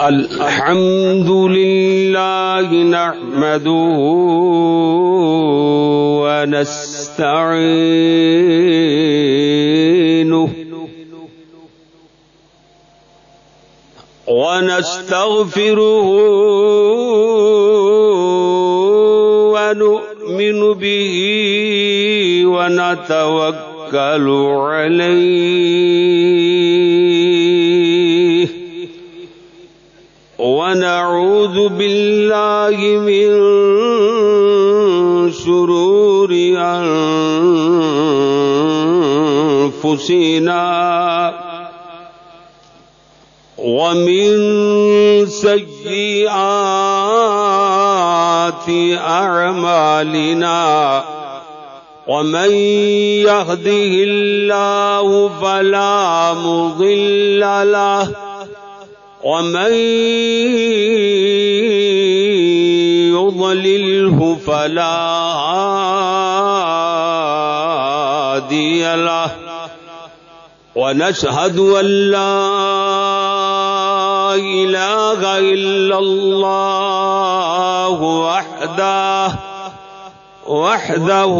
الحمد لله نحمده ونستعينه ونستغفره ونؤمن به ونتوكل عليه. ونعوذ بالله من شرور أنفسنا ومن سيئات أعمالنا ومن يهده الله فلا مضل له ومن يضلله فلا هادي له. ونشهد أن لا إله إلا الله وحده وحده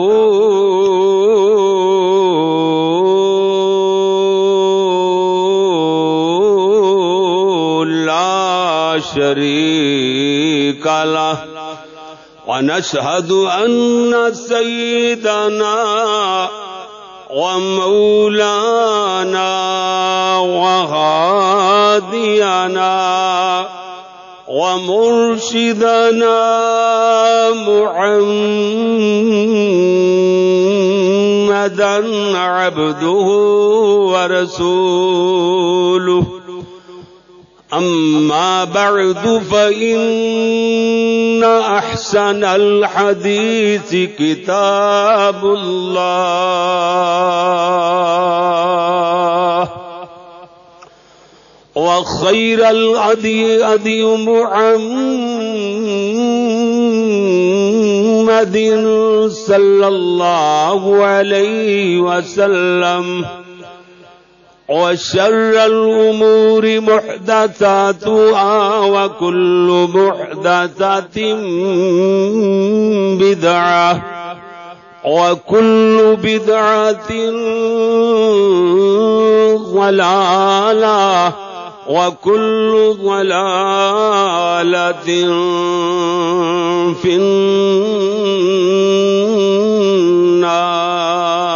شريك له. ونشهد أن سيدنا ومولانا وهادينا ومرشدنا محمدا عبده ورسوله. أما بعد فإن أحسن الحديث كتاب الله. وخير الأدي أدي محمد صلى الله عليه وسلم. وشر الأمور محدثاتها وكل محدثة بدعة وكل بدعة ضلالة وكل ضلالة في النار.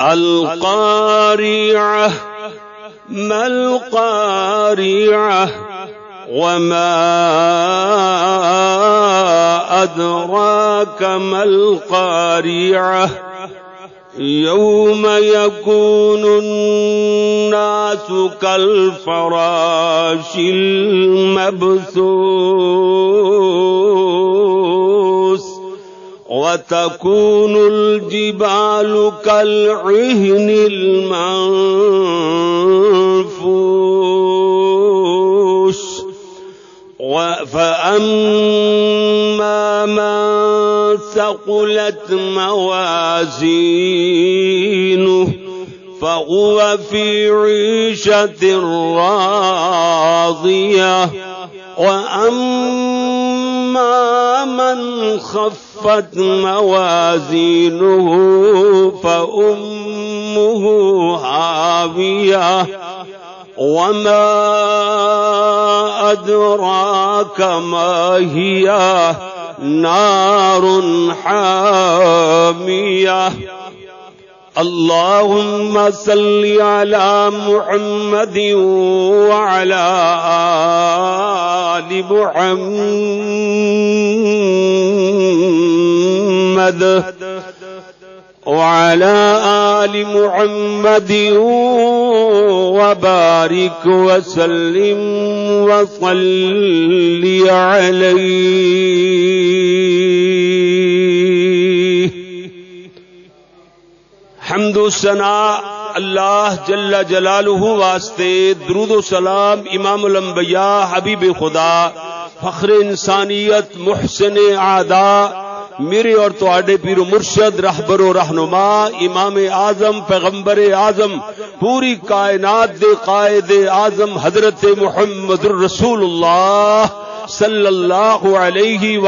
القارعة ما القارعة وما أدراك ما القارعة؟ يوم يكون الناس كالفراش المبثوث. وتكون الجبال كالعهن المنفوش. فأما من ثقلت موازينه فهو في عيشة راضية. وأما من خفت موازينه فأمه هاوية وما أدراك ما هي نار حامية. اللهم صل على محمد وعلى آل محمد. محمد وعلى آل محمد وبارك وسلم وصل عليه. حمد و ثنا اللہ جل جلالہ واسطے درود و سلام امام الانبیاء حبیب خدا فخر انسانیت، محسن عادا میرے اور تواڈے پیر مرشد، رہبر و رہنما، امام اعظم، پیغمبر اعظم، پوری کائنات دے قائد اعظم، حضرت محمد الرسول اللہ صلی اللہ علیہ و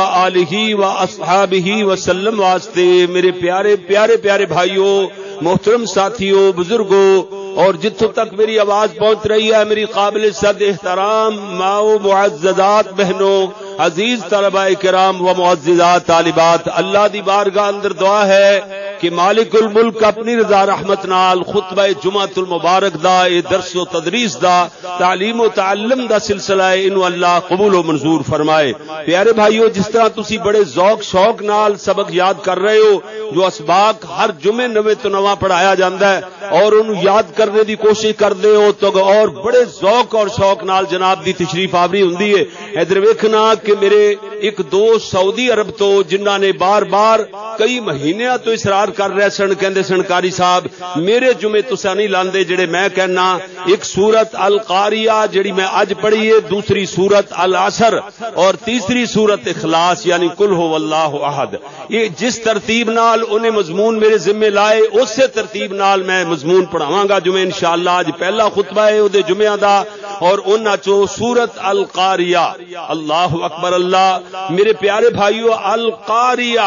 و اصحابہ وسلم واسطے۔ میرے پیارے پیارے پیارے بھائیوں محترم ساتھیوں بزرگوں اور جتوں تک میری آواز پہنچ رہی ہے، میری قابل صد احترام، ماؤ معززات بہنوں عزیز طلباء کرام و معززات طالبات، اللہ دی بارگاہ اندر دعا ہے کہ مالک الملک اپنی رضا رحمت نال خطبہ جمعۃ المبارک دا، اے درس و تدریس دا، تعلیم و تعلم دا سلسلہ ہے انو اللہ قبول و منظور فرمائے۔ پیارے بھائیو، جس طرح تسی بڑے ذوق، شوق نال سبق یاد کر رہے ہو، جو اسباق ہر جمعے نوے تو نواں پڑھایا جاندا ہے، اور انو یاد کرنے دی کوشش کردے ہو، تو اور بڑے ذوق اور شوق نال جناب دی تشریف آوری ہوندی ہے۔ ادھر ویکھنا کہ میرے ایک دو سعودی عرب تو جنہ نے بار بار کئی مہینے تو اسرار کر رہے سن، کہندے سن کاری صاحب، میرے جمعے تسا نہیں لاندے جڑے میں کہنا، ایک سورت القاریہ جڑی میں اج پڑھی ہے، دوسری سورت العصر اور تیسری سورت اخلاص یعنی کل ہو اللہ احد۔ یہ جس ترتیب نال انہیں مضمون میرے ذمہ لائے، اسی ترتیب نال میں مضمون پڑھاواں گا۔ جمعے انشاءاللہ اج پہلا خطبہ ہے او دے جمعہ دا اور انہاں چو سورت القاریہ، اللہ اکبر۔ اکبر اللہ، میرے پیارے بھائیو، القاریہ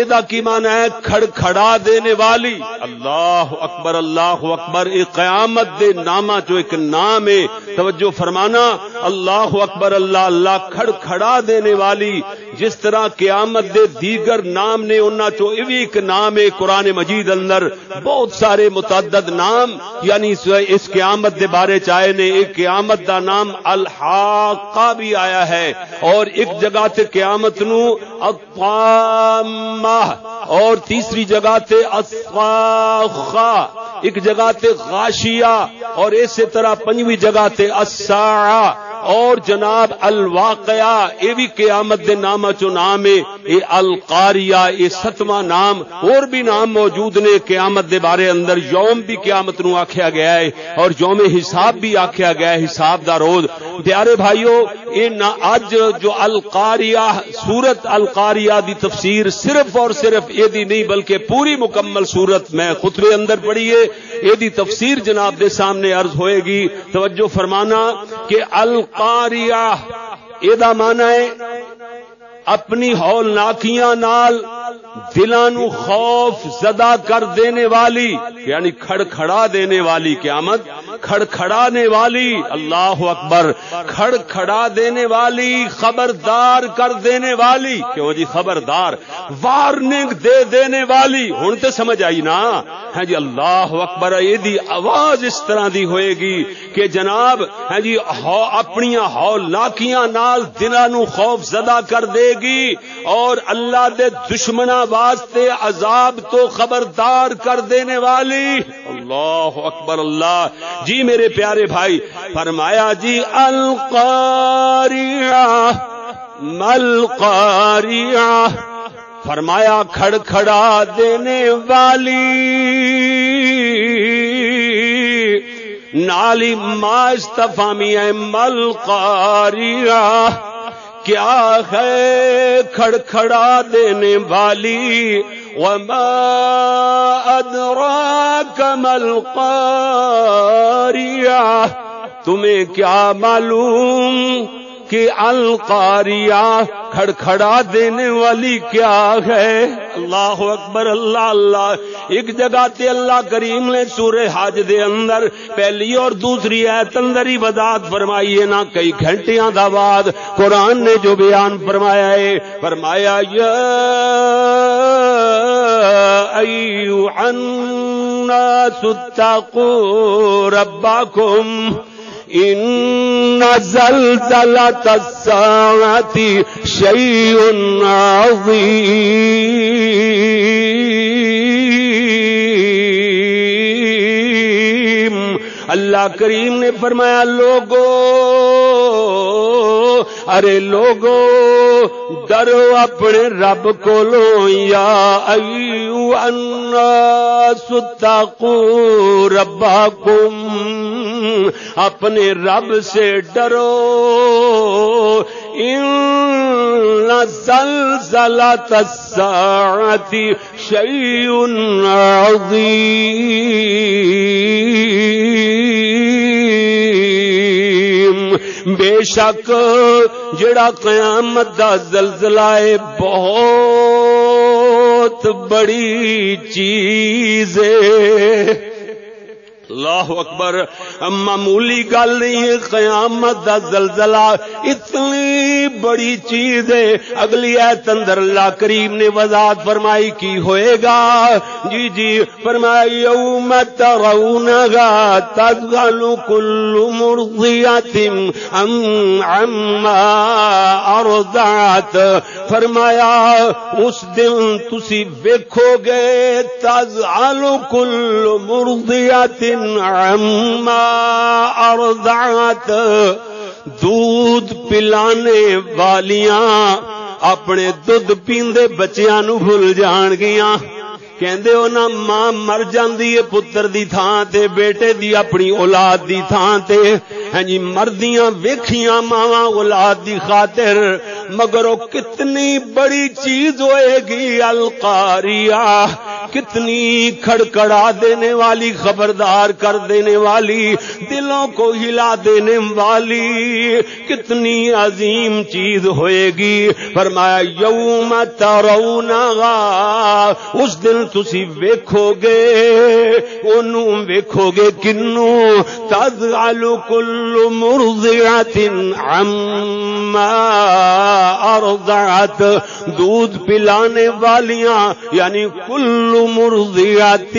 ادا کی معنی ہے کھڑ کھڑا دینے والی۔ اللہ اکبر اللہ اکبر ایک قیامت دے نامہ جو ایک نام ہے، توجہ فرمانا، اللہ اکبر، اللہ اللہ کھڑ کھڑا دینے والی۔ جس طرح قیامت دے دیگر نام نے انہاں چو ایک نام ہے قرآن مجید اندر، بہت سارے متعدد نام یعنی اس قیامت دے بارے چاہے نے، ایک قیامت دا نام الحاقہ بھی آیا ہے۔ اور ایک جگہ تے قیامت نو اطامہ اور تیسری جگہ تے اصفاخا ایک جگہ تے غاشیہ، اور اسی طرح پنجویں جگہ تے الساعہ، اور جناب الواقعہ، یہ بھی قیامت دے نام چو نام ہے اے القاریہ اے ستواں نام، اور بھی نام موجود نے قیامت دے بارے اندر، یوم بھی قیامت نو آکھیا گیا ہے، اور یوم حساب بھی آکھیا گیا ہے، حساب دا روز۔ پیارے بھائیو اے نہ اج جو القاریہ، سورت القاریہ دی تفسیر صرف اور صرف اے دی نہیں، بلکہ پوری مکمل سورت میں خطبے اندر پڑھی ہے۔ اے دی تفسیر جناب دے سامنے عرض ہوئے گی۔ توجہ فرمانا کہ القاریہ اے دا ہے اپنی ہول ناکیاں نال دلانو خوف زدہ کر دینے والی یعنی کھڑ کھڑا دینے والی قیامت۔ کھڑ کھڑانے والی، اللہ اکبر کھڑ کھڑا دینے والی، خبردار کر دینے والی کیوں جی خبردار، وارننگ دے دینے والی ہوں تو سمجھ آئی نا؟ ہاں جی اللہ اکبر یہ دی آواز اس طرح دی ہوئے گی کہ جناب ہاں جی اپنی ہول لاکیاں نال دلانو خوف زدہ کر دے گی اور اللہ دے دشمنا واسطے عذاب تو خبردار کر دینے والی۔ اللہ اکبر، اللہ جی میرے پیارے بھائی، فرمایا جی القاریہ، ملقاریہ، فرمایا کھڑ کھڑا دینے والی، نالی ما استفامی ہے ملقاریہ، کیا ہے کھڑ کھڑا دینے والی؟ وما أدراك ما القارعة تمہیں کیا معلوم. کہ القاریہ کھڑکھڑا دینے والی کیا ہے؟ اللہ اکبر، اللہ اللہ۔ ایک جگہ تے اللہ کریم نے سورہ حج دے اندر پہلی اور دوسری ایت اندر ہی وضاحت فرمائی ہے نا کئی گھنٹیاں دا بعد قرآن نے جو بیان فرمایا ہے، فرمایا، یا ایوہ الناس اتقوا ربکم۔ إن زلزلة الساعة شيء عظيم. اللہ کریم نے فرمایا، لوگو، ارے لوگو، ڈرو اپنے رب کو لو، یا ایو الناس اتقوا ربکم، اپنے رب سے ڈرو۔ ان زلزلة الساعة شيء عظيم بے شک جڑا قیامت دا زلزلہ ہے بہت بڑی چیز ہے۔ اللہ اکبر. معمولی گل نہیں ہے، قیامت دا زلزلہ اتنی بڑی چیز ہے۔ اگلی ایت اندر اللہ کریم نے وضاحت فرمائی کی ہوئے گا۔ جی جی فرمائی، یوم ترونگا تذغل کل مرضیت ام عما ارضعت۔ فرمایا، اس دن تسی ویکھو گے تذغل کل مرضیت عما اردعت دودھ پلانے والیاں اپنے دودھ پیندے بچیاں نو بھول جان گیاں۔ کہندے ہو نا ماں مر جاندی ہے پتر دی تھاں تے، بیٹے دی اپنی اولاد دی تھاں تے۔ ہاں جی مردیاں ویکھیاں ماواں اولاد دی خاطر، مگر وہ کتنی بڑی چیز ہوئے گی القاریہ، کتنی کھڑکڑا دینے والی، خبردار کر دینے والی، دلوں کو ہلا دینے والی، کتنی عظیم چیز ہوئے گی۔ فرمایا، یوم ترونغا اس دن تسی ویکھو گے انہوں ویکھو گے کنو تذعل کل مرضعت عما ارضعت دودھ پلانے والیاں یعنی کل مرضیات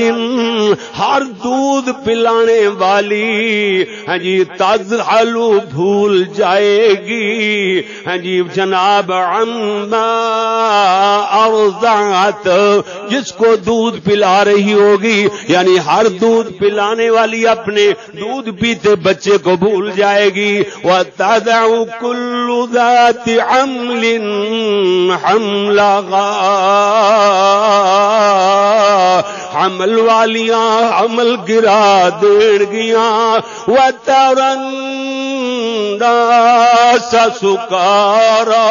ہر دودھ پلانے والی ہاں جی تز آلو بھول جائے گی۔ ہاں جی جناب، عما ارضعت جس کو دودھ پلا رہی ہوگی یعنی ہر دودھ پلانے والی اپنے دودھ پیتے بچے کو بھول جائے گی۔ وہ تازہ کلو ذات عمل حمل حمل والیاں عمل گرا دین گیا وہ ترن سکارا۔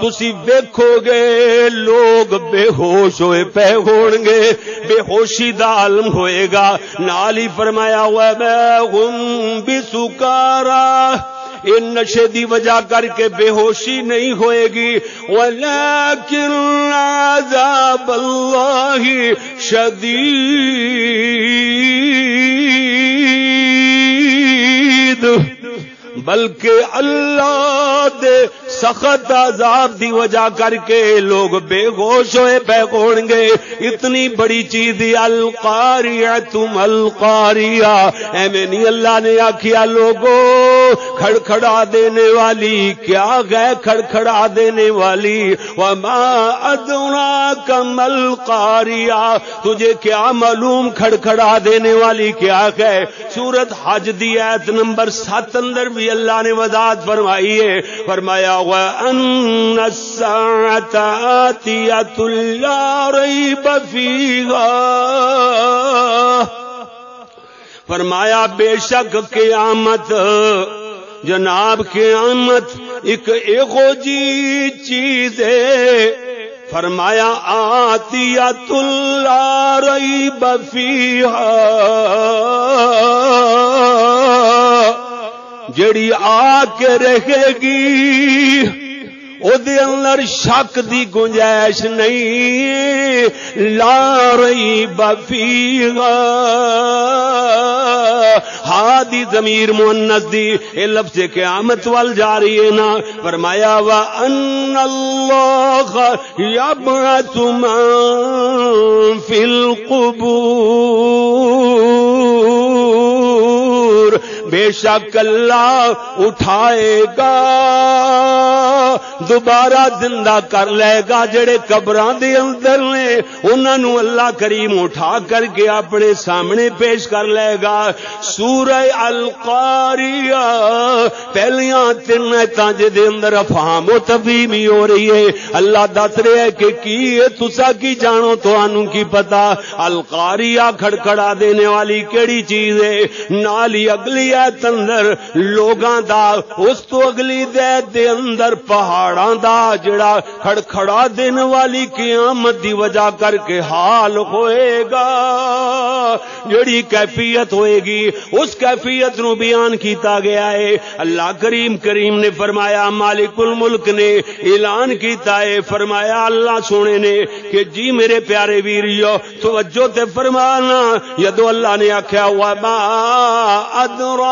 تسی ویکھو گے، لوگ بے ہوش ہوئے، پے ہون گے، بے ہوشی دا عالم ہوئے گا۔ نالی فرمایا ہوا میں ہم بھی سکارا۔ ان نشے دی وجہ کر کے بے ہوشی نہیں ہوئے گی۔ ولیکن عذاب اللہ شدید۔ بلکہ اللہ دے سخت عذاب دی وجہ کر کے لوگ بے ہوش ہوئے پہ کون گے۔ اتنی بڑی چیز القاریہ، تم القاریہ۔ ایویں نہیں اللہ نے آخیا لوگو، کھڑکھڑا دینے والی، کیا گئے کھڑکھڑا دینے والی؟ وما ادنا کمل تجھے کیا معلوم کھڑکھڑا دینے والی کیا گئے؟ سورت حج دی ایت نمبر سات اندر بھی اللہ اللہ نے وضاحت فرمائی ہے، فرمایا، وأن الساعة آتية لا ريب فيها۔ فرمایا، بے شک قیامت، جناب قیامت ایک ایگو جی چیز ہے۔ فرمایا آتی اللہ رئی بفی جڑی آ کے رہے گی، او دے اندر شک دی گنجائش نہیں۔ لا رہی بفی ہادی ضمیر مونس دی اے لفظ قیامت وال جاری ہے نا۔ فرمایا وا ان اللہ یبعث من فی القبور۔ بے شک اللہ اٹھائے گا۔ دوبارہ زندہ کر لے گا جڑے قبران دے اندر نے۔ انہاں نو اللہ کریم اٹھا کر کے اپنے سامنے پیش کر لے گا۔ سورہ القاریہ، پہلیاں تین تاں دے اندر افہام و تفہیمی ہو رہی ہے۔ اللہ دس رہے ہے کہ کی ہے؟ تسا کی جانو؟ تو کی پتا القاریہ کھڑکھڑا دینے والی کیڑی چیز ہے؟ نالی اگلی ہے تندر لوگاں دا، اس تو اگلی دے دے اندر پہاڑاں دا، جڑا کھڑکھڑا دینے والی قیامت دی وجہ کر کے حال ہوئے گا۔ جڑی کیفیت ہوئے گی، اس کیفیت نو بیان کیتا گیا ہے۔ اللہ کریم کریم نے فرمایا، مالک الملک نے اعلان کیتا ہے، فرمایا، اللہ سونے نے کہ جی میرے پیارے ویریو، توجہ تے فرمانا، یدو اللہ نے آخیا وما ادراک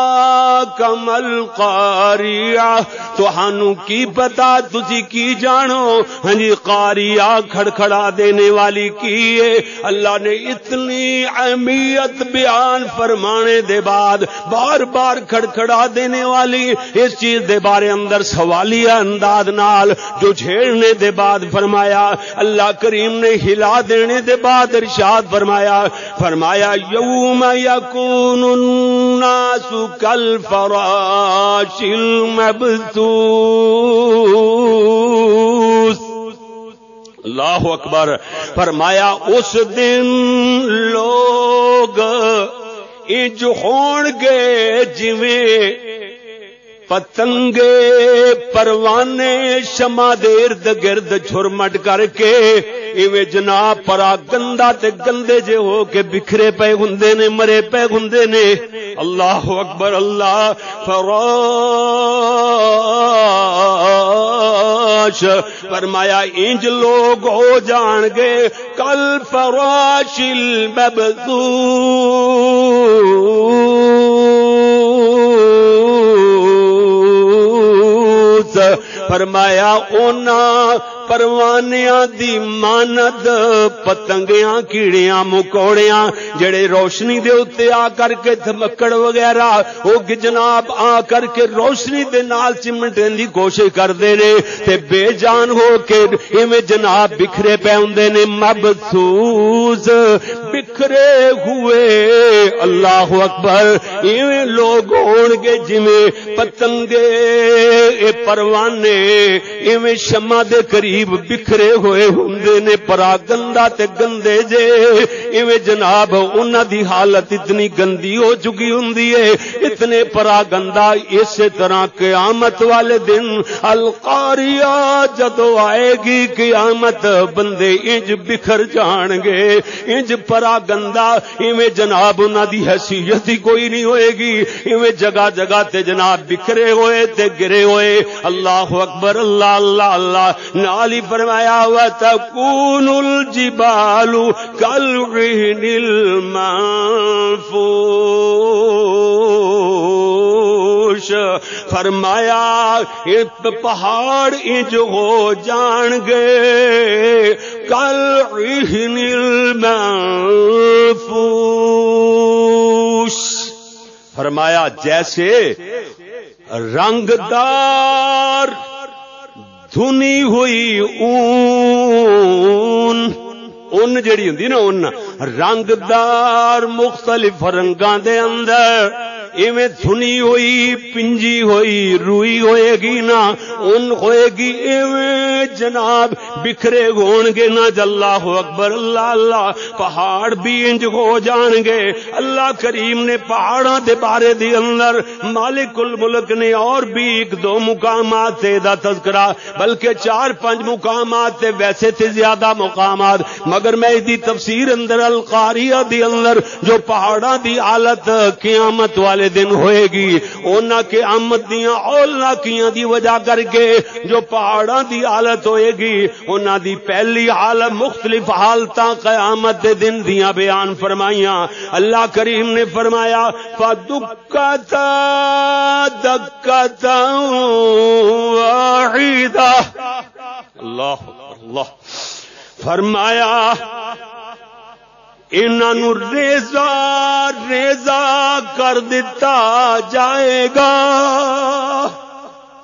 قاریہ تو ہانو کی پتا تسی کی جانو؟ ہاں جی قاریہ کھڑکھڑا دینے والی کی ہے؟ اللہ نے اتنی اہمیت بیان فرمانے دے بعد بار بار کھڑکھڑا دینے والی اس چیز دے بارے اندر سوالیہ انداز نال جو جھیڑنے دے بعد فرمایا، اللہ کریم نے ہلا دینے دے بعد ارشاد فرمایا فرمایا، یوم یکون الناس کالفراش المبثوث. اللہ اکبر فرمایا اس دن لوگ انج ہون گے جویں پتنگے پروانے شما دیر گرد چھرمٹ کر کے، ایویں جناب پرا گندا تے گندے جے ہو کے بکھرے پے ہندے نے، مرے پے ہندے نے۔ اللہ اکبر، اللہ فراش۔ فرمایا انج لوگ ہو جان گے، کل فراش المبثوث فرمایا اونا پروانیاں دی ماند پتنگیاں، کیڑیاں، مکوڑیاں، جڑے روشنی دے اوتے آ کر کے تھمکڑ وغیرہ او جناب آ کر کے روشنی دے نال چمٹن دی کوشش کردے نے، تے بے جان ہو کے ایویں جناب بکھرے پے ہوندے نے، مبسوس بکھرے ہوئے۔ اللہ اکبر، ایویں لوگ ہون گے جویں پتنگے، اے پروانے، ایویں شمع دے قریب قریب بکھرے ہوئے ہوں نے پرا گندا تے گندے جے ایویں جناب انہاں دی حالت اتنی گندی ہو چکی ہوں اتنے پرا گندا اسی طرح قیامت والے دن القاریہ جدو آئے گی قیامت بندے انج بکھر جان گے انج پرا گندا ایویں جناب انہاں دی حیثیت ہی کوئی نہیں ہوئے گی ایویں جگہ جگہ تے جناب بکھرے ہوئے تے گرے ہوئے اللہ اکبر اللہ اللہ اللہ نال والی فرمایا و تکون الجبال کالعہن المنفوش فرمایا پہاڑ انج ہو جان گے کالعہن المنفوش فرمایا، جیسے رنگدار تھنی ہوئی اون اون جڑی ہوں نا اون رنگدار مختلف رنگاں دے اندر ایویں دھنی ہوئی، پنجی ہوئی، روئی ہوئے گی نا ان ہوئے گی ایویں جناب، بکھرے ہون گے نا اللہ اکبر، اللہ اللہ، پہاڑ بھی انج ہو جان گے اللہ کریم نے پہاڑاں دے بارے دی اندر مالک الملک نے اور بھی ایک دو مقامات تے دا تذکرہ، بلکہ چار پانچ مقامات تے ویسے تھے زیادہ مقامات۔ مگر میں دی تفسیر اندر القاریہ دی اندر جو پہاڑاں دی حالت قیامت والے دن ہوئے گی۔ اونا کے آمد دیاں اولا کیاں دی وجہ کر کے جو پہاڑاں دی حالت ہوئے گی، اونا دی پہلی حالت مختلف حالتاں قیامت دے دن دیاں بیان فرمائیاں۔ اللہ کریم نے فرمایا، فدکتا دکتا واحدہ اللہ اللہ۔ فرمایا انہوں ریزا ریزا کر دیتا جائے گا۔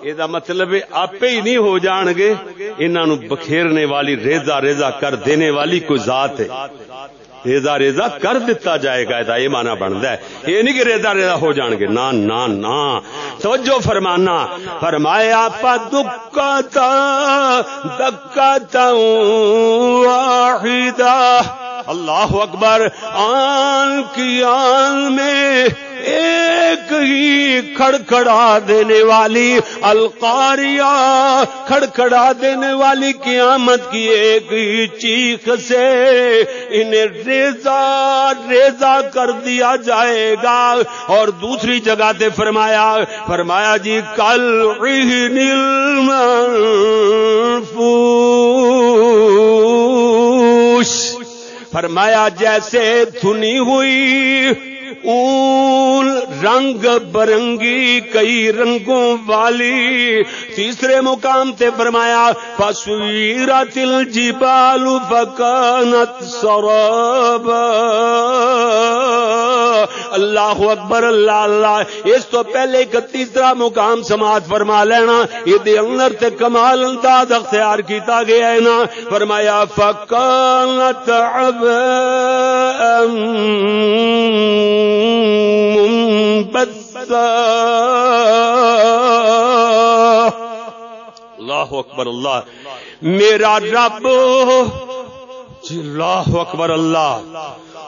یہ مطلب آپ ہی نہیں ہو جان گے۔ انہوں بکھیرنے والی ریزا ریزا کر دینے والی کوئی ذات ہے۔ ریزا ریزا کر دیتا جائے گا یہ مانا بنتا ہے۔ یہ نہیں کہ ریزا ریزا ہو جان گے۔ نہ نا نا۔ توجہ فرمانا۔ فرمایا پا دکاتا دکاتا واحدہ۔ اللہ اکبر، آن کی آن میں ایک ہی کھڑکڑا دینے والی القاریا کھڑکڑا دینے والی قیامت کی ایک ہی چیخ سے انہیں ریزا ریزا کر دیا جائے گا۔ اور دوسری جگہ تے فرمایا فرمایا جی کل فرمایا جیسے دھنی ہوئی اون رنگ برنگی، کئی رنگوں والی۔ تیسرے مقام تے فرمایا پسویرا تل جی بالو فکانت سراب اللہ اکبر، اللہ اللہ۔ اس تو پہلے ایک تیسرا مقام سماعت فرما لینا۔ یہ اندر تے کمال انداز اختیار کیتا گیا ہے نا۔ فرمایا فکانت عب اللہ اکبر اللہ۔ میرا رب۔ جی اللہ اکبر اللہ۔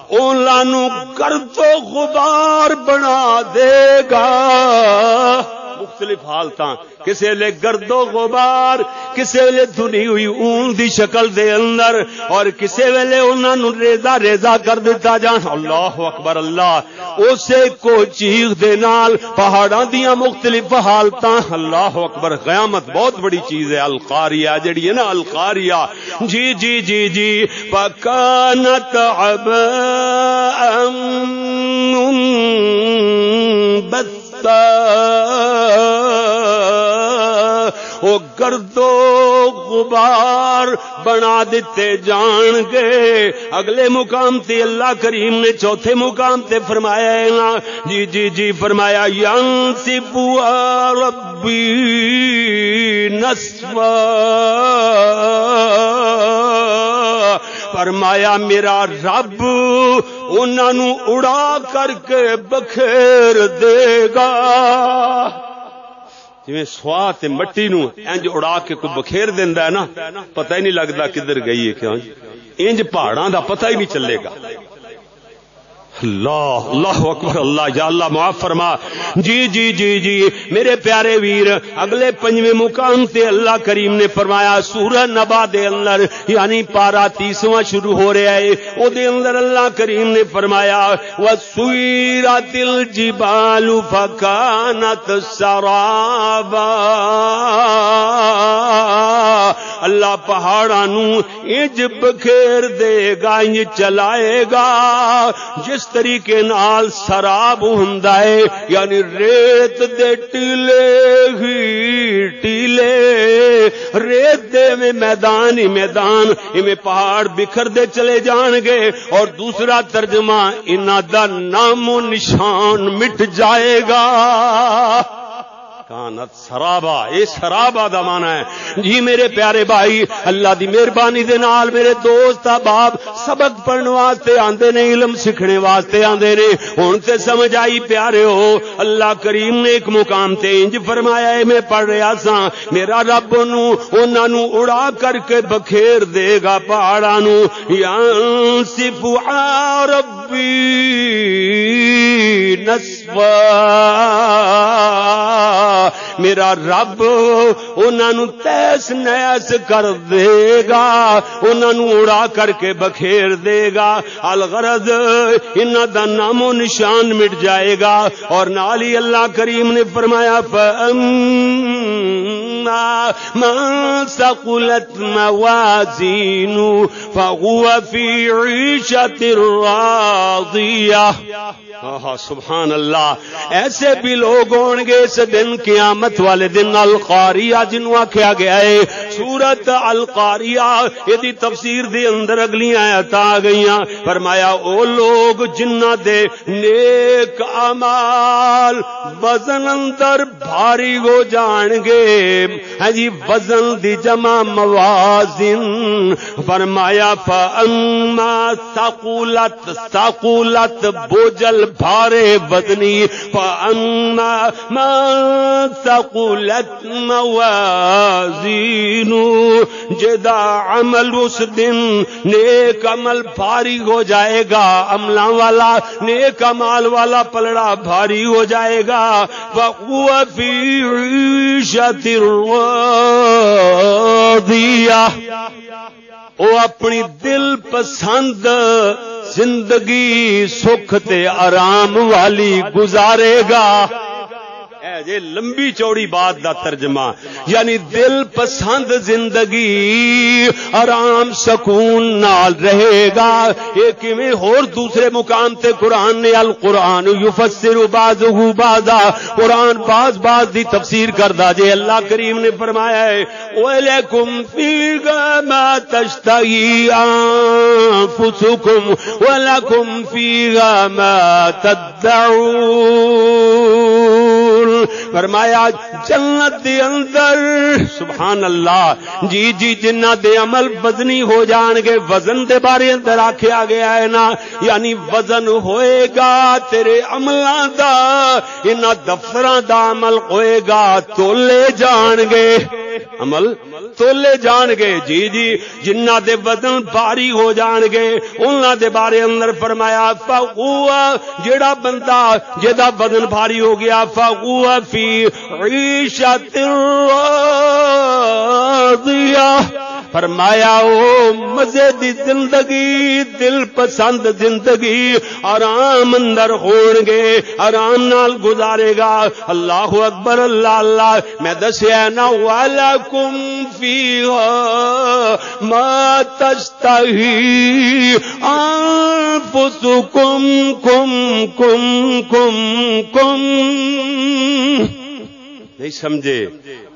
اولانو کر تو غبار بنا دے گا۔ مختلف حالت کسی ویلے گرد و غبار کسی ویلے دھنی ہوئی اون دی شکل دے اندر، اور کسی ویلے انہوں ریزا ریزا کر دیتا جان اللہ اکبر، اللہ۔ اسے کو چیخ دے نال پہاڑاں دیاں مختلف حالت اللہ اکبر، قیامت بہت بڑی چیز ہے، القاریہ، جڑی ہے نا القاریہ۔ جی جی جی جی۔ پکانت عب بس۔ وہ گردو غبار بنا دیتے جان گے۔ اگلے مقام تے اللہ کریم نے چوتھے مقام تے فرمایا ہے نا۔ جی جی جی فرمایا ین سی ربی نسوا فرمایا، میرا رب انہوں اڑا کر کے بخیر دے گا۔ جی سوا مٹی نو انج اڑا کے کوئی بخیر دینا ہے نا، پتہ ہی نہیں لگتا کدھر گئی ہے کیوں جی۔ انج پہاڑاں دا پتہ ہی نہیں چلے گا۔ اللہ اللہ اکبر، اللہ، یا اللہ معاف فرما۔ جی جی جی جی میرے پیارے ویر، اگلے پنجویں مقام تے اللہ کریم نے فرمایا، سورہ نبا دے اندر یعنی پارا تیسواں شروع ہو رہا ہے۔ او دے اندر اللہ کریم نے فرمایا وسویرات الجبال فکانت سرابا۔ اللہ پہاڑاں نو انج بکھیر دے گا، انج چلائے گا۔ جس طریقے نال سراب ہوں یعنی ریت دے ٹیلے ہی ٹیلے۔ ریت دے میں میدان ہی میدان میں پہاڑ بکھر دے چلے جان گے۔ اور دوسرا ترجمہ انہوں دا نام و نشان مٹ جائے گا۔ کانت سرابا۔ اے سرابا دا مانا ہے۔ جی میرے پیارے بھائی، اللہ دی مہربانی دے نال میرے دوست احباب سبق پڑھنے واسطے آندے نے، علم سیکھنے واسطے آندے نے۔ ہن تے سمجھ آئی پیارے ہو اللہ کریم نے ایک مقام تے انج فرمایا ہے، میں پڑھ رہا سا میرا رب نو انہاں نو اڑا کر کے بکھیر دے گا پہاڑاں نو۔ یا صف ربی نسوا میرا رب انہوں تیس نیس کر دے گا انہوں اڑا کر کے بکھیر دے گا۔ الغرض ان دا نام و نشان مٹ جائے گا۔ اور نالی اللہ کریم نے فرمایا من ثقلت موازين فهو في عيشة راضية۔ سبحان اللہ۔ ایسے بھی لوگ ہون گے اس دن قیامت والے دن القاریہ جنوں آخیا گیا ہے سورت القاریہ یہ تفسیر دے اندر اگلی آیت آ گئی فرمایا، او لوگ جنہ دے نیک امال وزن اندر بھاری ہو جان گے۔ ہاں جی وزن دی جمع موازن۔ فرمایا فاما ثقلت ثقلت بوجل بھارے وزنی۔ فاما ما ثقلت موازن موازین جدا عمل اس دن، نیک عمل بھاری ہو جائے گا، عملہ والا، نیک عمال والا پلڑا بھاری ہو جائے گا وقوع اپنی دل پسند زندگی، سکھ تے آرام والی گزارے گا۔ جی لمبی چوڑی بات دا ترجمہ یعنی دل پسند زندگی آرام سکون نال رہے گا۔ یہ کیویں ہور دوسرے مقام تے قرآن نے القرآن یفسر بعضه بعضا۔ قرآن بعض بعض دی تفسیر کردا جے اللہ کریم نے فرمایا ہے، وَلَكُمْ فِيهَا مَا تَشْتَهِي أَنفُسُكُمْ وَلَكُمْ فِيهَا مَا تَدَّعُونَ۔ فرمایا، جنت دے اندر، سبحان اللہ جی جی جنہ دے عمل وزنی ہو جان گے، وزن دے بارے اندر آکھیا گیا ہے نا یعنی وزن ہوئے گا تیرے عملاں دا، انہاں دفتراں دا عمل ہوئے گا تولے جان گے۔ عمل تولے جان گے جی جی جنہ دے بدن باری ہو جان گے انہاں دے بارے اندر فرمایا فقوا جڑا بندہ جدا بدن بھاری ہو گیا فقوا فی عیشت راضیہ فرمایا، او مزے دی زندگی، دل پسند زندگی، آرام اندر ہون گے آرام نال گزارے گا۔ اللہ اکبر، اللہ اللہ۔ میں دسیا، نا ولکم فیہا ما تشتہی انفسکم، کم کم کم کم۔ نہیں سمجھے۔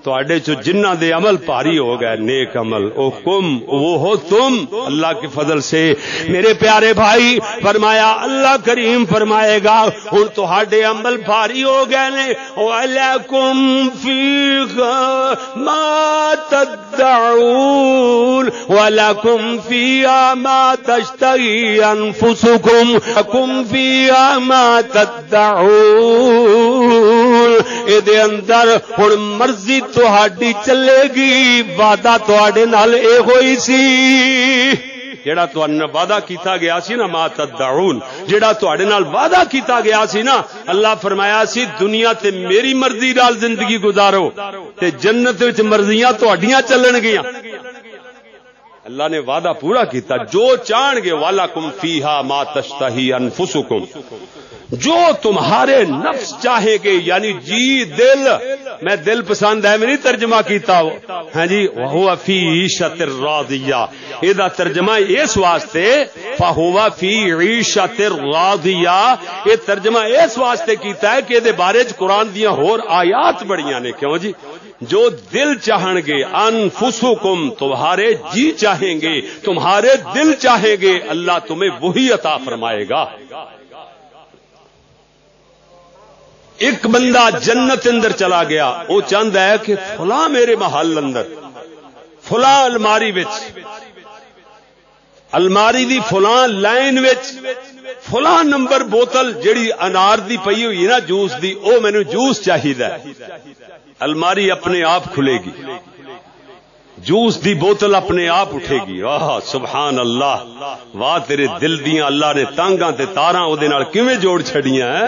تھوڑے چو جنہ دے عمل پاری ہو گئے، نیک عمل۔ او کم، وہ ہو تم۔ اللہ کے فضل سے۔ میرے پیارے بھائی، فرمایا، اللہ کریم فرمائے گا ہوں تھوڑے عمل پاری ہو گئے نے۔ وَلَكُمْ فِيهَا مَا تَدَّعُونَ۔ وَلَكُمْ فِيهَا مَا تَشْتَهِي أَنفُسُكُمْ۔ وَلَكُمْ فِيهَا مَا تَدَّعُونَ۔ اے دے اندر ہن مرضی تہاڈی چلے گی، وعدہ تہاڈے نال اے ہوئی سی جڑا تہن وعدہ کیتا گیا سی نا، ما تدعون۔ جڑا تہاڈے نال وعدہ کیتا گیا سی نا، اللہ فرمایا سی، دنیا تے میری مرضی نال زندگی گزارو، تے جنت وچ مرضیاں تہاڈیاں چلن گیاں۔ اللہ نے وعدہ پورا کیتا، جو چاہن گے والا کم فیہا ما تشتہی انفسکم جو تمہارے نفس چاہے گے یعنی جی دل، میں دل پسند ہے، میں نہیں ترجمہ کیتا۔ ہاں جی وہ فی عیشت الراضیہ یہ ترجمہ اس واسطے فہوا فی عیشت الراضیہ یہ ترجمہ اس واسطے کیتا ہے کہ دے بارے قرآن دیاں ہور آیات بڑیاں نے۔ کیوں جی؟ جو دل چاہن گے، انفسکم، تمہارے جی چاہیں گے، تمہارے دل چاہیں گے، اللہ تمہیں وہی عطا فرمائے گا۔ ایک بندہ جنت اندر چلا گیا، وہ چاہتا ہے کہ فلاں میرے محل اندر، فلاں الماری بچ الماری دی فلاں لائن وچ، فلاں نمبر بوتل جیڑی انار دی پئی ہوئی نا جوس دی او مینو جوس چاہیے الماری اپنے آپ کھلے گی۔ جوس دی بوتل اپنے آپ اٹھے گی۔ واہ سبحان اللہ۔ واہ، تیرے دل دیاں اللہ نے تانگاں تے تاراں او دے نال کیویں جوڑ چھڑیاں ہیں؟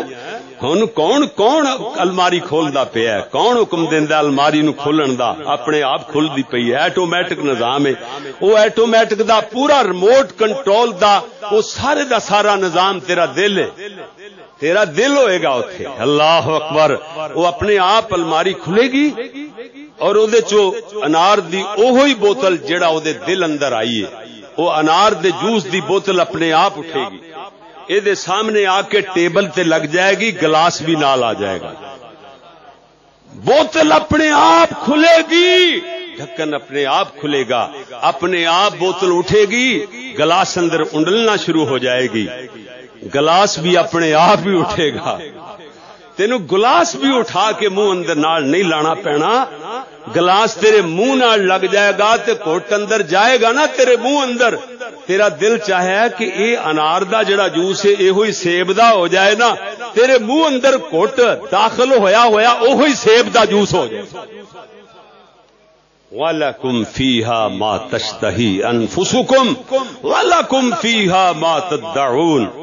ہن کون کون الماری کھولدا پیا ہے کون حکم دیندا الماری نو کھولن دا اپنے آپ کھلدی پئی ہے آٹومیٹک نظام ہے او آٹومیٹک دا پورا ریموٹ کنٹرول دا او سارے دا سارا نظام تیرا دل ہے تیرا دل ہوئے گا اتنے اللہ اکبر وہ اپنے آپ الماری کھلے گی اور او دے چو انار دی اوہی بوتل جڑا او دے دل اندر آئی ہے وہ انار دے جوس دی بوتل اپنے آپ اٹھے گی دے سامنے آ کے ٹیبل تے لگ جائے گی گلاس بھی نال آ جائے گا بوتل اپنے آپ کھلے گی ڈھکن اپنے آپ کھلے گا اپنے آپ بوتل اٹھے گی گلاس اندر انڈلنا شروع ہو جائے گی گلاس بھی اپنے آپ ہی اٹھے گا تینو گلاس بھی اٹھا کے منہ اندر نال نہیں لانا پینا۔ گلاس تیرے منہ نال لگ جائے گا تے کوٹ اندر جائے گا نا تیرے منہ اندر۔ تیرا دل چاہے کہ اے انار دا جڑا جوس ہے اے ہوئی سیب دا ہو جائے نا۔ تیرے منہ اندر کوٹ داخل ہویا ہویا او ہوئی سیب دا جوس ہو جائے۔ وَلَكُمْ فِيهَا مَا تَشْتَهِي أَنفُسُكُمْ وَلَكُمْ فِيهَا مَا تَدَّعُونَ۔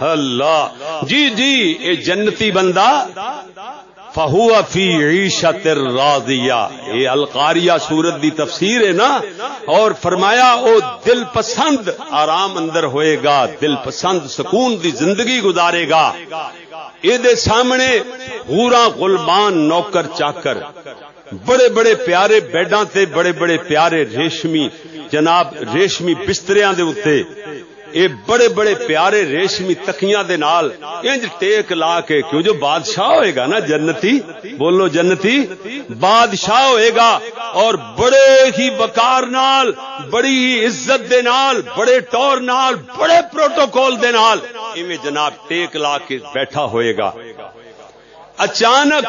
اللہ۔ جی جی اے جنتی بندہ۔ فہو فی عیشت راضیہ۔ یہ القاریہ سورت دی تفسیر ہے نا۔ اور فرمایا، او دل پسند، آرام اندر ہوئے گا، دل پسند سکون دی زندگی گزارے گا۔ اے دے سامنے غورا غلمان نوکر چاکر۔ بڑے بڑے پیارے بیڈاں تے بڑے بڑے پیارے ریشمی، جناب ریشمی بستریاں دے اتے اے بڑے بڑے پیارے ریشمی تکیاں دے نال انج ٹیک لا کے کیوں جو بادشاہ ہوئے گا نا جنتی؟ بولو جنتی، بادشاہ ہوئے گا اور بڑے ہی بکار نال، بڑی ہی عزت دے نال، بڑے ٹور نال، بڑے پروٹوکول دے نال ایویں جناب ٹیک لا کے بیٹھا ہوئے گا۔ اچانک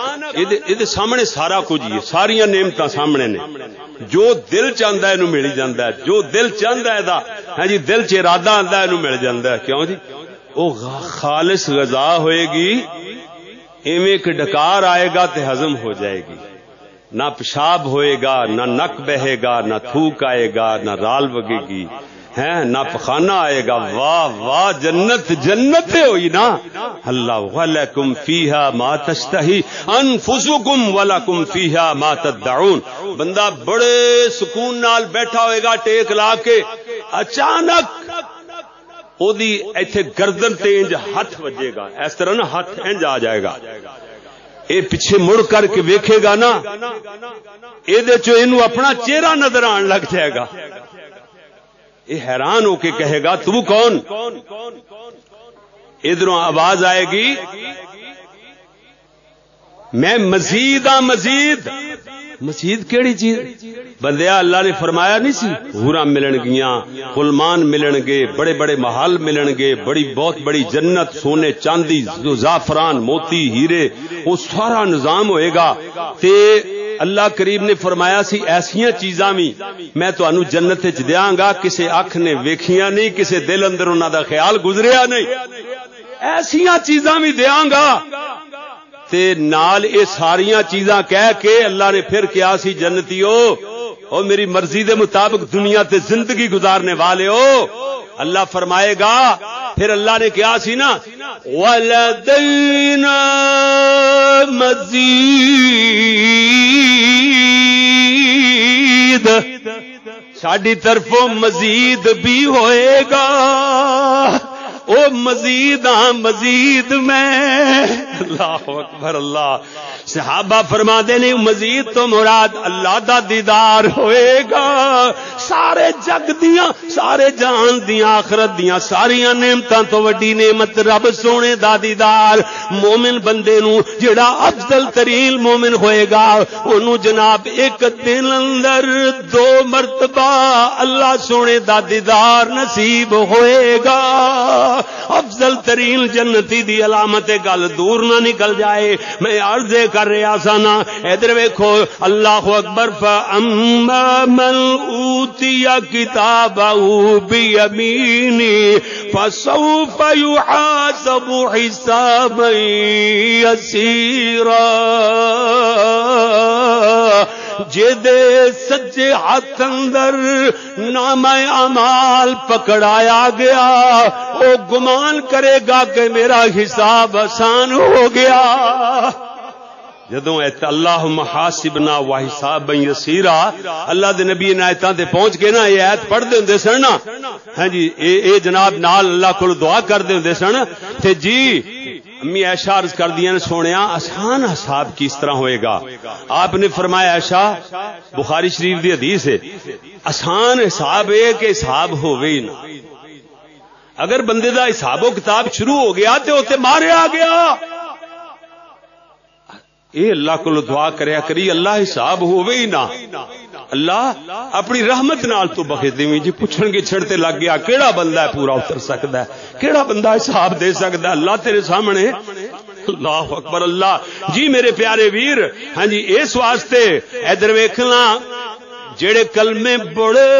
یہ سامنے سارا کچھ ہی ساریا نعمت سامنے نے۔ جو دل چاہتا ہے مل جاتا ہے۔ جو دل چاہتا ہے ہاں جی دل چ ارادہ آتا ہے مل جاتا ہے۔ کیوں جی؟ وہ خالص غذا ہوئے گی، ایویں ایک ڈکار آئے گا تے ہزم ہو جائے گی۔ نہ پیشاب ہوئے گا، نہ نک بہے گا، نہ تھوک آئے گا، نہ رال وگے گی۔ ہے نہ پخانا آئے گا۔ واہ واہ، جنت جنت ہوئی نا۔ اللہ ولکم فیہا ما تشتہی انفسکم ولکم فیہا ما تدعون۔ بندہ بڑے سکون نال بیٹھا ہوئے گا ٹیک لا کے۔ اچانک او دی ایتھے گردن تے انج ہاتھ وجے گا۔ اس طرح نا ہاتھ انج آ جائے گا۔ اے پیچھے مڑ کر کے ویکھے گا نا۔ اے دے چو اینو اپنا چہرہ نظر آن لگ جائے گا۔ یہ حیران ہو کے کہے گا، تو کون؟ ادھر آواز آئے گی، میں مزید ہاں مزید. مزید کیڑی چیز؟ بندیا اللہ نے فرمایا نہیں سی ہورا ملن گیا کلمان ملن گے، بڑے بڑے محل ملن گے، بڑی بہت بڑی جنت، سونے چاندی، زعفران، موتی، ہیرے، وہ سارا نظام ہوئے گا۔ تے اللہ کریم نے فرمایا سی ایسیا چیزاں بھی میں تنوع جنت چ دیا گا کسی اکھ نے ویکھیاں نہیں کسی دل اندر انہوں دا خیال گزریا نہیں۔ ایسیا چیزاں بھی دیا گا۔ تے نال اے ساریاں چیزاں کہہ کے اللہ نے پھر کیا سی جنتی او میری مرضی دے مطابق دنیا تے زندگی گزارنے والے ہو۔ اللہ فرمائے گا۔ پھر اللہ نے کیا سی نا ولدینا مزید۔ ساڈی طرفوں مزید بھی ہوئے گا۔ او مزید ہاں مزید میں۔ اللہ اکبر، اللہ۔ صحابہ فرما دے نہیں مزید تو مراد اللہ دا دیدار ہوئے گا۔ سارے جگ دیاں، سارے جان دیاں، آخرت دیاں، ساریاں نعمتاں تو وڈی نعمت رب سونے دا دیدار۔ مومن بندے نو جڑا افضل ترین مومن ہوئے گا، اونوں جناب ایک دن اندر دو مرتبہ اللہ سونے دا دیدار نصیب ہوئے گا۔ افضل ترین جنتی دی علامت گل دور نہ نکل جائے۔ میں عرض کر رہا سا نا، ادھر ویکھو، اللہ اکبر فاما من اوت اوتی کتاب بیمینی فسوف يحاسب حسابا يسيرا. دے سجے ہاتھ اندر نام امال پکڑایا گیا وہ گمان کرے گا کہ میرا حساب آسان ہو گیا۔ جدو اللہ محاسبنا و حساب یسیرا اللہ دے نبی نایتاں تے پہنچ کے نا یہ ایت پڑھ دے ہوندے سن نا۔ ہاں جی اے, اے جناب نال اللہ کو دعا کر دے ہوندے سن۔ تے جی امی ایشا عرض کر دیا سونے آسان حساب کس طرح ہوئے گا؟ آپ نے فرمایا ایشا بخاری شریف دی حدیث ہے آسان حساب ہے کہ حساب ہوئے نا۔ اگر بندے دا حساب و کتاب شروع ہو گیا تو اتنے ماریا گیا۔ اے اللہ کو دعا کریا کری، اللہ حساب ہوئے ہی نہ اللہ اپنی رحمت نال تو بخش دیویں۔ جی پوچھن گے چھڑتے لگ گیا، کیڑا بندہ ہے پورا اتر سکتا ہے؟ کیڑا بندہ حساب دے سکتا ہے؟ اللہ تیرے سامنے۔ اللہ اکبر، اللہ۔ جی میرے پیارے ویر ہاں جی اس واسطے ادھر ویکھنا۔ جڑے کلمے بڑے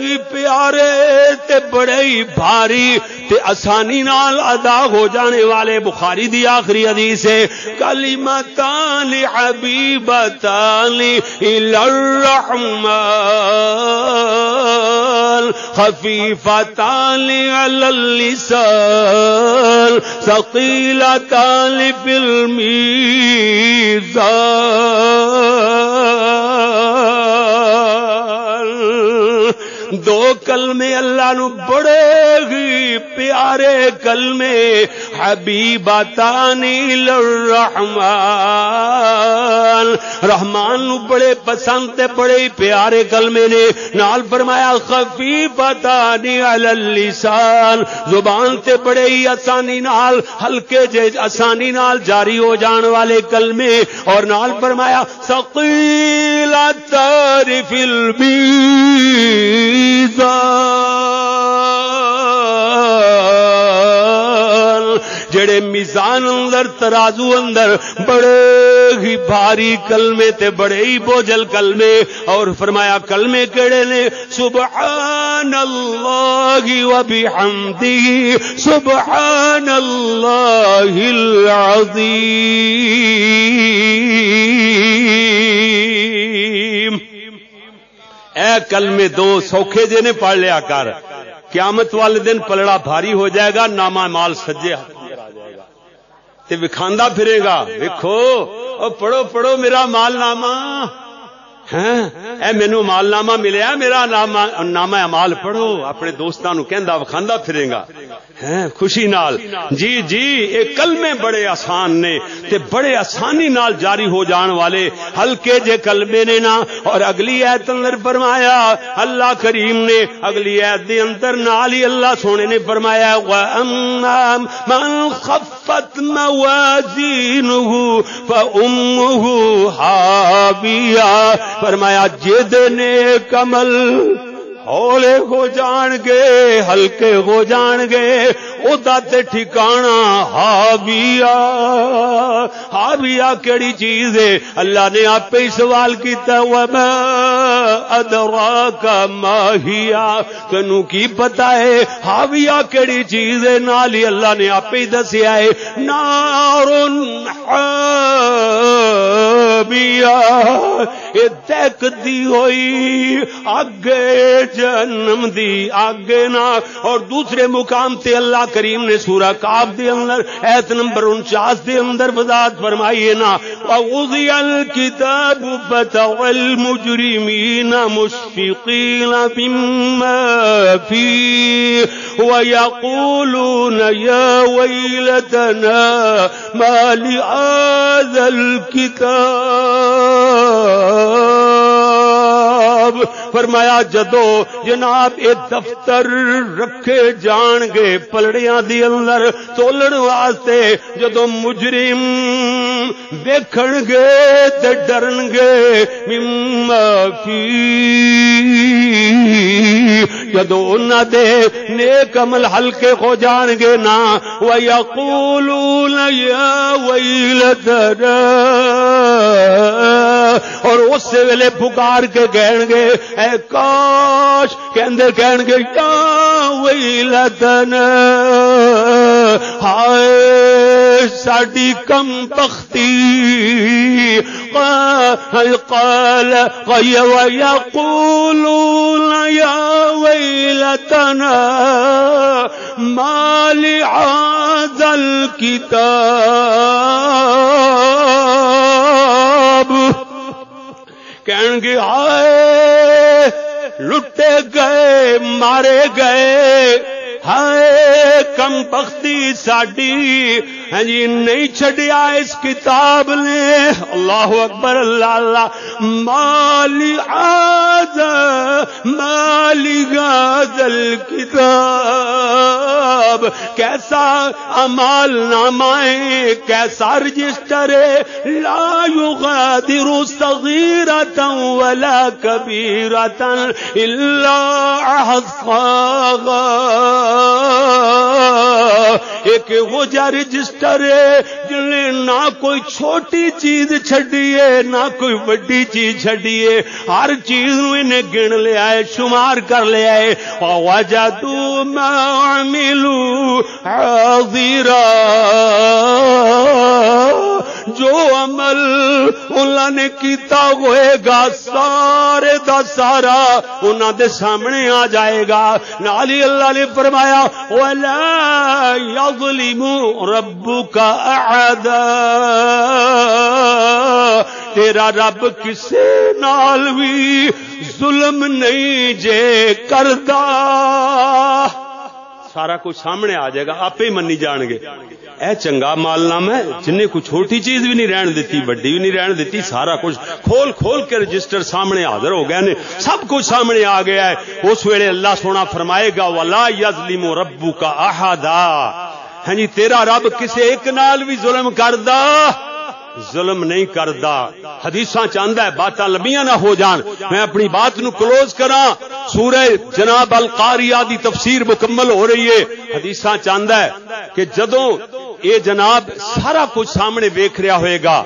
ہی پیارے تے بڑے ہی بھاری تے آسانی نال ادا ہو جانے والے بخاری دی آخری حدیث ہے، کلمتان حبیبتان الرحمن، خفیفتان علی اللسان، ثقیلتان فی المیزان۔ دو کلمے اللہ نو بڑے ہی پیارے کلمے، حبیب تانی الرحمن رحمان نو بڑے پسند تے بڑے ہی پیارے کلمے نے۔ نال فرمایا، خفیف تانی علی اللسان۔ زبان تے بڑے ہی آسانی نال، ہلکے جے آسانی نال جاری ہو جان والے کلمے۔ اور نال فرمایا ثقیل تعریف البی جڑے میزان اندر، ترازو اندر، بڑے ہی بھاری کلمے تے بڑے ہی بوجھل کلمے اور فرمایا کلمے کیڑے نے؟ سبحان اللہ و بحمدہ سبحان اللہ العظیم۔ اے کلمے دو سوکھے جے نے پڑھ لیا کر۔ قیامت والے دن پلڑا بھاری ہو جائے گا ناما مال سجے تے وکھاندا پھرے گا۔ ویکھو، او پڑھو پڑھو میرا مال نامہ۔ ہاں؟ اے مینو مال نامہ ملیا، میرا نامہ امال پڑھو، اپنے دوستوں کہندا، وکھاندا پھرے گا ہاں، خوشی نال۔ جی جی یہ کلمے بڑے آسان نے تے بڑے آسانی نال جاری ہو جان والے۔ ہلکے جے کلمے نے نا، اور اگلی ایت اندر فرمایا، اللہ کریم نے اگلی ایت دے اندر نال ہی اللہ سونے نے فرمایا من خفت موازینه فامه حاویہ۔ فرمایا جد نے کمل ہولے ہو جان گے ہلکے ہو جان گے ادا ٹھکانا ہاویا ہاویا کیڑی چیز ہے؟ اللہ نے آپ ہی سوال کیتا وما ادرا کا ماہیا تینو کی پتا ہے؟ ہاویا کیڑی چیز ہے؟ نالی اللہ نے آپ ہی دسیا ہے نار حابیا یہ دیکھ دی ہوئی، آگے جنم دی آگے نا اور دوسرے مقام تے اللہ کریم نے سورہ کاف دے اندر، ایت نمبر انچاس دے اندر وضاحت فرمائیے نا۔ وَوُضِيَ الْكِتَابُ فَتَوَ الْمُجْرِمِينَ مُشْفِقِينَ بِمَّا فِيهِ وَيَقُولُونَ يَا وَيْلَتَنَا مَا لِهَذَا الْكِتَابِ۔ فرمایا، جدو جناب اے دفتر رکھے جان گے پلڑیاں دی اندر، تولن واسطے جدو مجرم دیکھن گے تے ڈرن گے، مما فی جدو انہاں دے نیک عمل ہلکے ہو جان گے نا، وَيَقُولُونَ يَا وَيْلَتَنَا، اور اس سے ویلے پکار کے کہن گے، اے کار کاش کہندے کہن گے، یا ویلتن ہائے ساڈی کم بختی قال ويقولون يا ويلتنا ما لهذا الكتاب کہن گے آئے لٹے گئے مارے گئے۔ ہائے، کم بختی ساڈی۔ ہاں جی نہیں چڈیا اس کتاب نے۔ اللہ اکبر، اللہ اللہ۔ مالی آز مالی گازل کتاب۔ کیسا امال نامائے کیسا رجسٹر لا يغادر صغيرة ولا كبيرة إلا أحصاها ایک وہ جا رجسٹر ہے جن نہ کوئی چھوٹی چیز چڈیے نہ کوئی وڈی چیز چڈیے ہر چیز نو انہیں گن لیا ہے شمار کر لیا ہے وجدوا ما عملوا حاضرا۔ جو عمل انہوں نے کیتا ہوئے گا، سارے دا سارا انہوں دے سامنے آ جائے گا۔ نالی اللہ نے فرمایا فرمایا ولا یظلم ربک أَحَدًا۔ تیرا رب کسے نال بھی ظلم نہیں جے کردا۔ سارا کچھ سامنے آ جائے گا، آپ ہی منی جان گے۔ اے چنگا مال نام ہے جن نے کوئی چھوٹی چیز بھی نہیں رہن دیتی، بڑی بھی نہیں رہن دیتی، سارا کچھ کھول کھول کے رجسٹر سامنے حاضر ہو گئے نے سب کچھ سامنے آ گیا ہے۔ اس ویلے اللہ سونا فرمائے گا، ولا یظلم ربو کا احدا ہاں جی تیرا رب کسے ایک نال بھی ظلم کردا۔ ظلم نہیں کردا۔ حدیث چاہتا ہے، باتاں لمبیاں نہ ہو جان۔ میں اپنی بات نو کلوز کرا سورہ جناب القاریہ دی تفسیر مکمل ہو رہی ہے۔ حدیث چاہتا ہے کہ جدوں اے جناب سارا کچھ سامنے ویکھ رہا ہوئے گا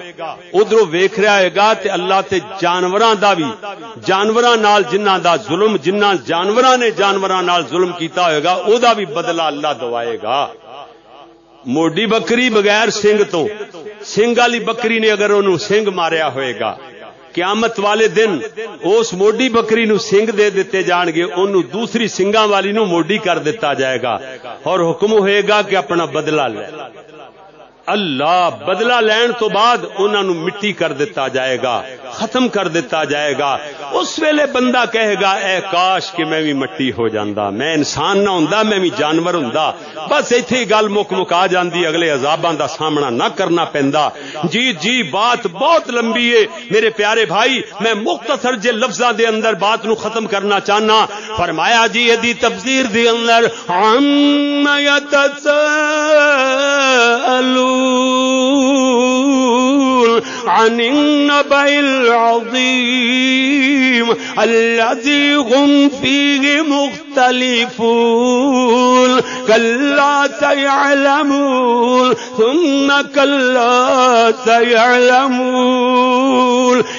ادھر ویکھ رہا ہوئے گا تے اللہ تے جانوراں دا بھی۔ جانوراں نال جنہاں دا ظلم، جنہاں جانوراں نے جانوراں نال ظلم کیتا ہوئے گا، او دا بھی بدلہ اللہ دوائے گا۔ موڈی بکری بغیر سنگ تو۔ سنگ والی بکری نے اگر انہوں سنگ ماریا ہوئے گا، قیامت والے دن اس موڈی بکری نو سنگ دے دیتے جان گے، انہوں دوسری سنگاں والی نو موڈی کر دیتا جائے گا۔ اور حکم ہوئے گا کہ اپنا بدلہ لے۔ اللہ بدلہ لین تو بعد انہوں نے مٹی کر دیتا جائے گا، ختم کر دیتا جائے گا۔ اس ویلے بندہ کہے گا، اے کاش کہ میں بھی مٹی ہو جاندہ میں انسان نہ ہوں میں بھی جانور ہوں بس ایتھے ہی گل مک مکا جاندی، اگلے عذاباں دا سامنا نہ کرنا پیندا۔ جی جی بات بہت لمبی ہے۔ میرے پیارے بھائی، میں مختصر جے لفظاں دے اندر بات نو ختم کرنا چاہنا۔ فرمایا جی یہ تفسیر دے اندر، عم يتساءلون عن النبأ العظيم الذي هم فيه مختلفون. كلا سيعلمون ثم كلا سيعلمون.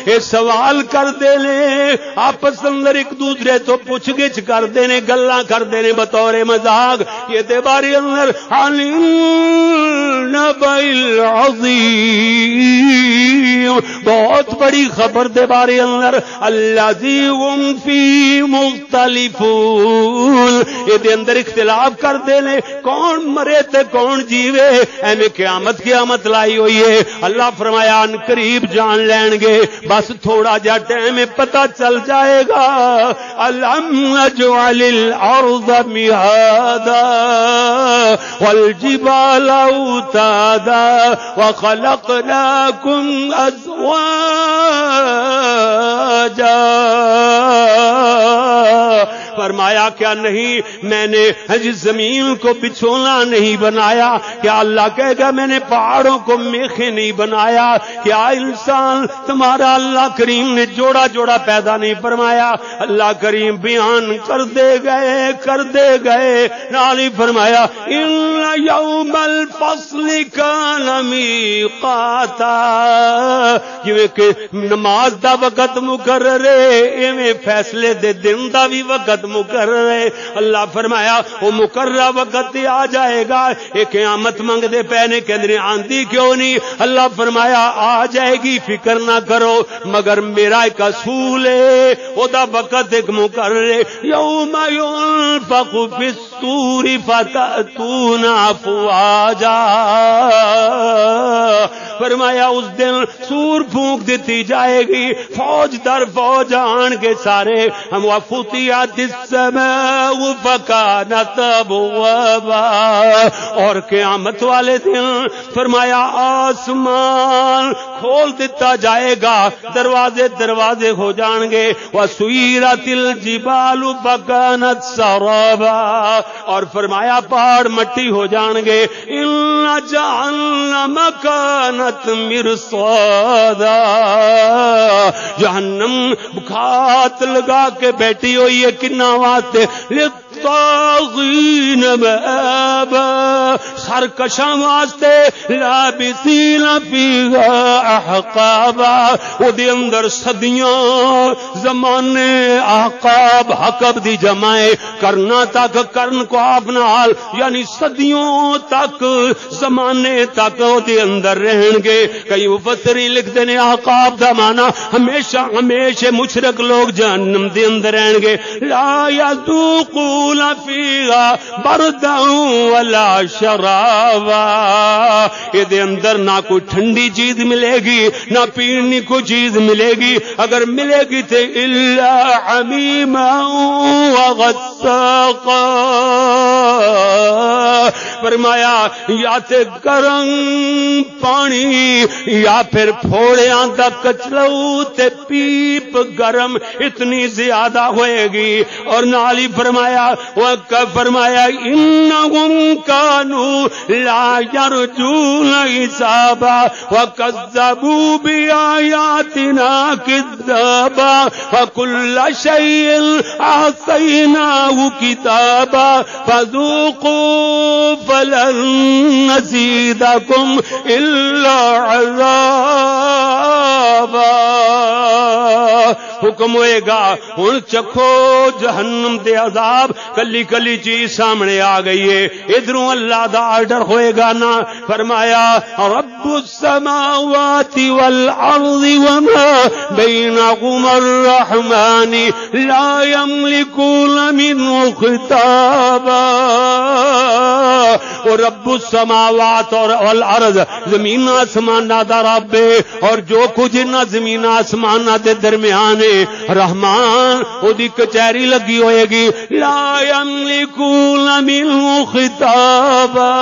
یہ سوال کرتے نے آپس اندر ایک دوسرے تو پوچھ گچھ کرتے نے گلا کرتے نے بطور مزاق یہ دے بارے اندر العظیم بہت بڑی خبر دے بارے اندر. اللہ فی مختلف یہ دے اندر اختلاف کرتے نے. کون مرے تے کون جیوے. ایویں قیامت قیامت لائی ہوئی ہے. اللہ فرمایا، ان قریب جان لین گے. بس تھوڑا جا ٹائم پتہ چل جائے گا. الم اجعل الارض مهادا والجبال هذا وخلقناكم أزواجا. فرمایا کیا نہیں؟ میں نے زمین کو بچھونا نہیں بنایا۔ کیا اللہ کہے گا میں نے پہاڑوں کو میخے نہیں بنایا؟ کیا انسان تمہارا اللہ کریم نے جوڑا جوڑا پیدا نہیں فرمایا؟ اللہ کریم بیان کر دے گئے، کر دے گئے۔ نالی فرمایا یوم الفصل میقاتا جویں کہ نماز دا وقت مقرر ہے ایویں فیصلے دے دن دا بھی وقت مقرر ہے۔ اللہ فرمایا، وہ مقررہ وقت آ جائے گا۔ یہ قیامت منگ دے پہنے کے اندر آندھی کیوں نہیں؟ اللہ فرمایا، آ جائے گی، فکر نہ کرو۔ مگر میرا ایک اصول ہے وہ دا وقت ایک مقرر ہے۔ یوم ينفق في السور فتأتون افواجا فرمایا، اس دن سور پھونک دیتی جائے گی۔ فوج در فوج آن کے سارے۔ ہم وفوتیات السماء فکانت ابوابا اور قیامت والے دن فرمایا، آسمان کھول دیتا جائے گا، دروازے دروازے ہو جان گے. وہ سویرا تل جی بالو بکانت اور فرمایا، پہاڑ مٹی ہو جان گے. جہنم مکانت مرسودا جہنم بخات لگا کے بیٹھی ہوئی ہے، کنا واسطے للطاغین مآبا سرکشاں واسطے لابسین فیہا احقابا۔ او دے اندر صدیاں، زمانے احقاب، حقب دی جمائے کرنا تک، کرن کو آپ نال یعنی صدیوں تک، زمانے تک او دے اندر رہن گے۔ کئی مفسری لکھ دینے احقاب دا مانا ہمیشہ ہمیشہ مشرق لوگ جہنم دے اندر رہن گے۔ لا یذوقون فیہا بردا ولا شرابا۔ یہ دے اندر نہ کوئی ٹھنڈی چیز ملے گی، نہ پینے کو چیز ملے گی۔ اگر ملے گی تو الا حمیما وغساقا فرمایا، یا تے گرم پانی، یا پھر پھوڑیاں دا کچلو تے پیپ گرم اتنی زیادہ ہوئے گی۔ اور نالی فرمایا فرمایا انہم کانو لا یرجون حسابا وکذبوا بیااتنا کذابا وکل شیء اعطیناه کتابا فذوقوا فلن نزيدكم إلا عذابا حکم ہوئے گا۔ ہن چکھو جہنم دے عذاب۔ کلی کلی چیز سامنے آ گئی ہے۔ ادھروں اللہ دا آرڈر ہوئے گا نا۔ فرمایا، رب السماوات والارض وما بينهما الرحمن لا يملكون منه خطابا۔ اور رب السماوات اور والارض، زمین آسمان دا رب اور جو کچھ نہ زمین آسمان دے درمیان ہے رحمان او دی کچہری لگی ہوئے گی لا یملکون منہ خطابا۔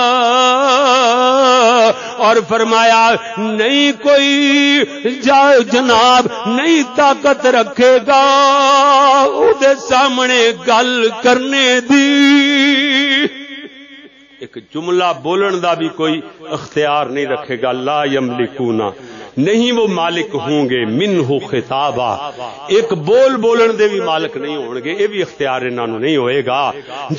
اور فرمایا، نہیں کوئی جناب نہیں طاقت رکھے گا او دے سامنے گل کرنے دی۔ ایک جملہ بولن دا بھی کوئی اختیار نہیں رکھے گا۔ لا یملکونا نہیں وہ مالک ہوں گے من ہو خطابا ایک بول بولن دے بھی مالک نہیں ہوں گے، یہ بھی اختیار انہوں نے نہیں ہوئے گا۔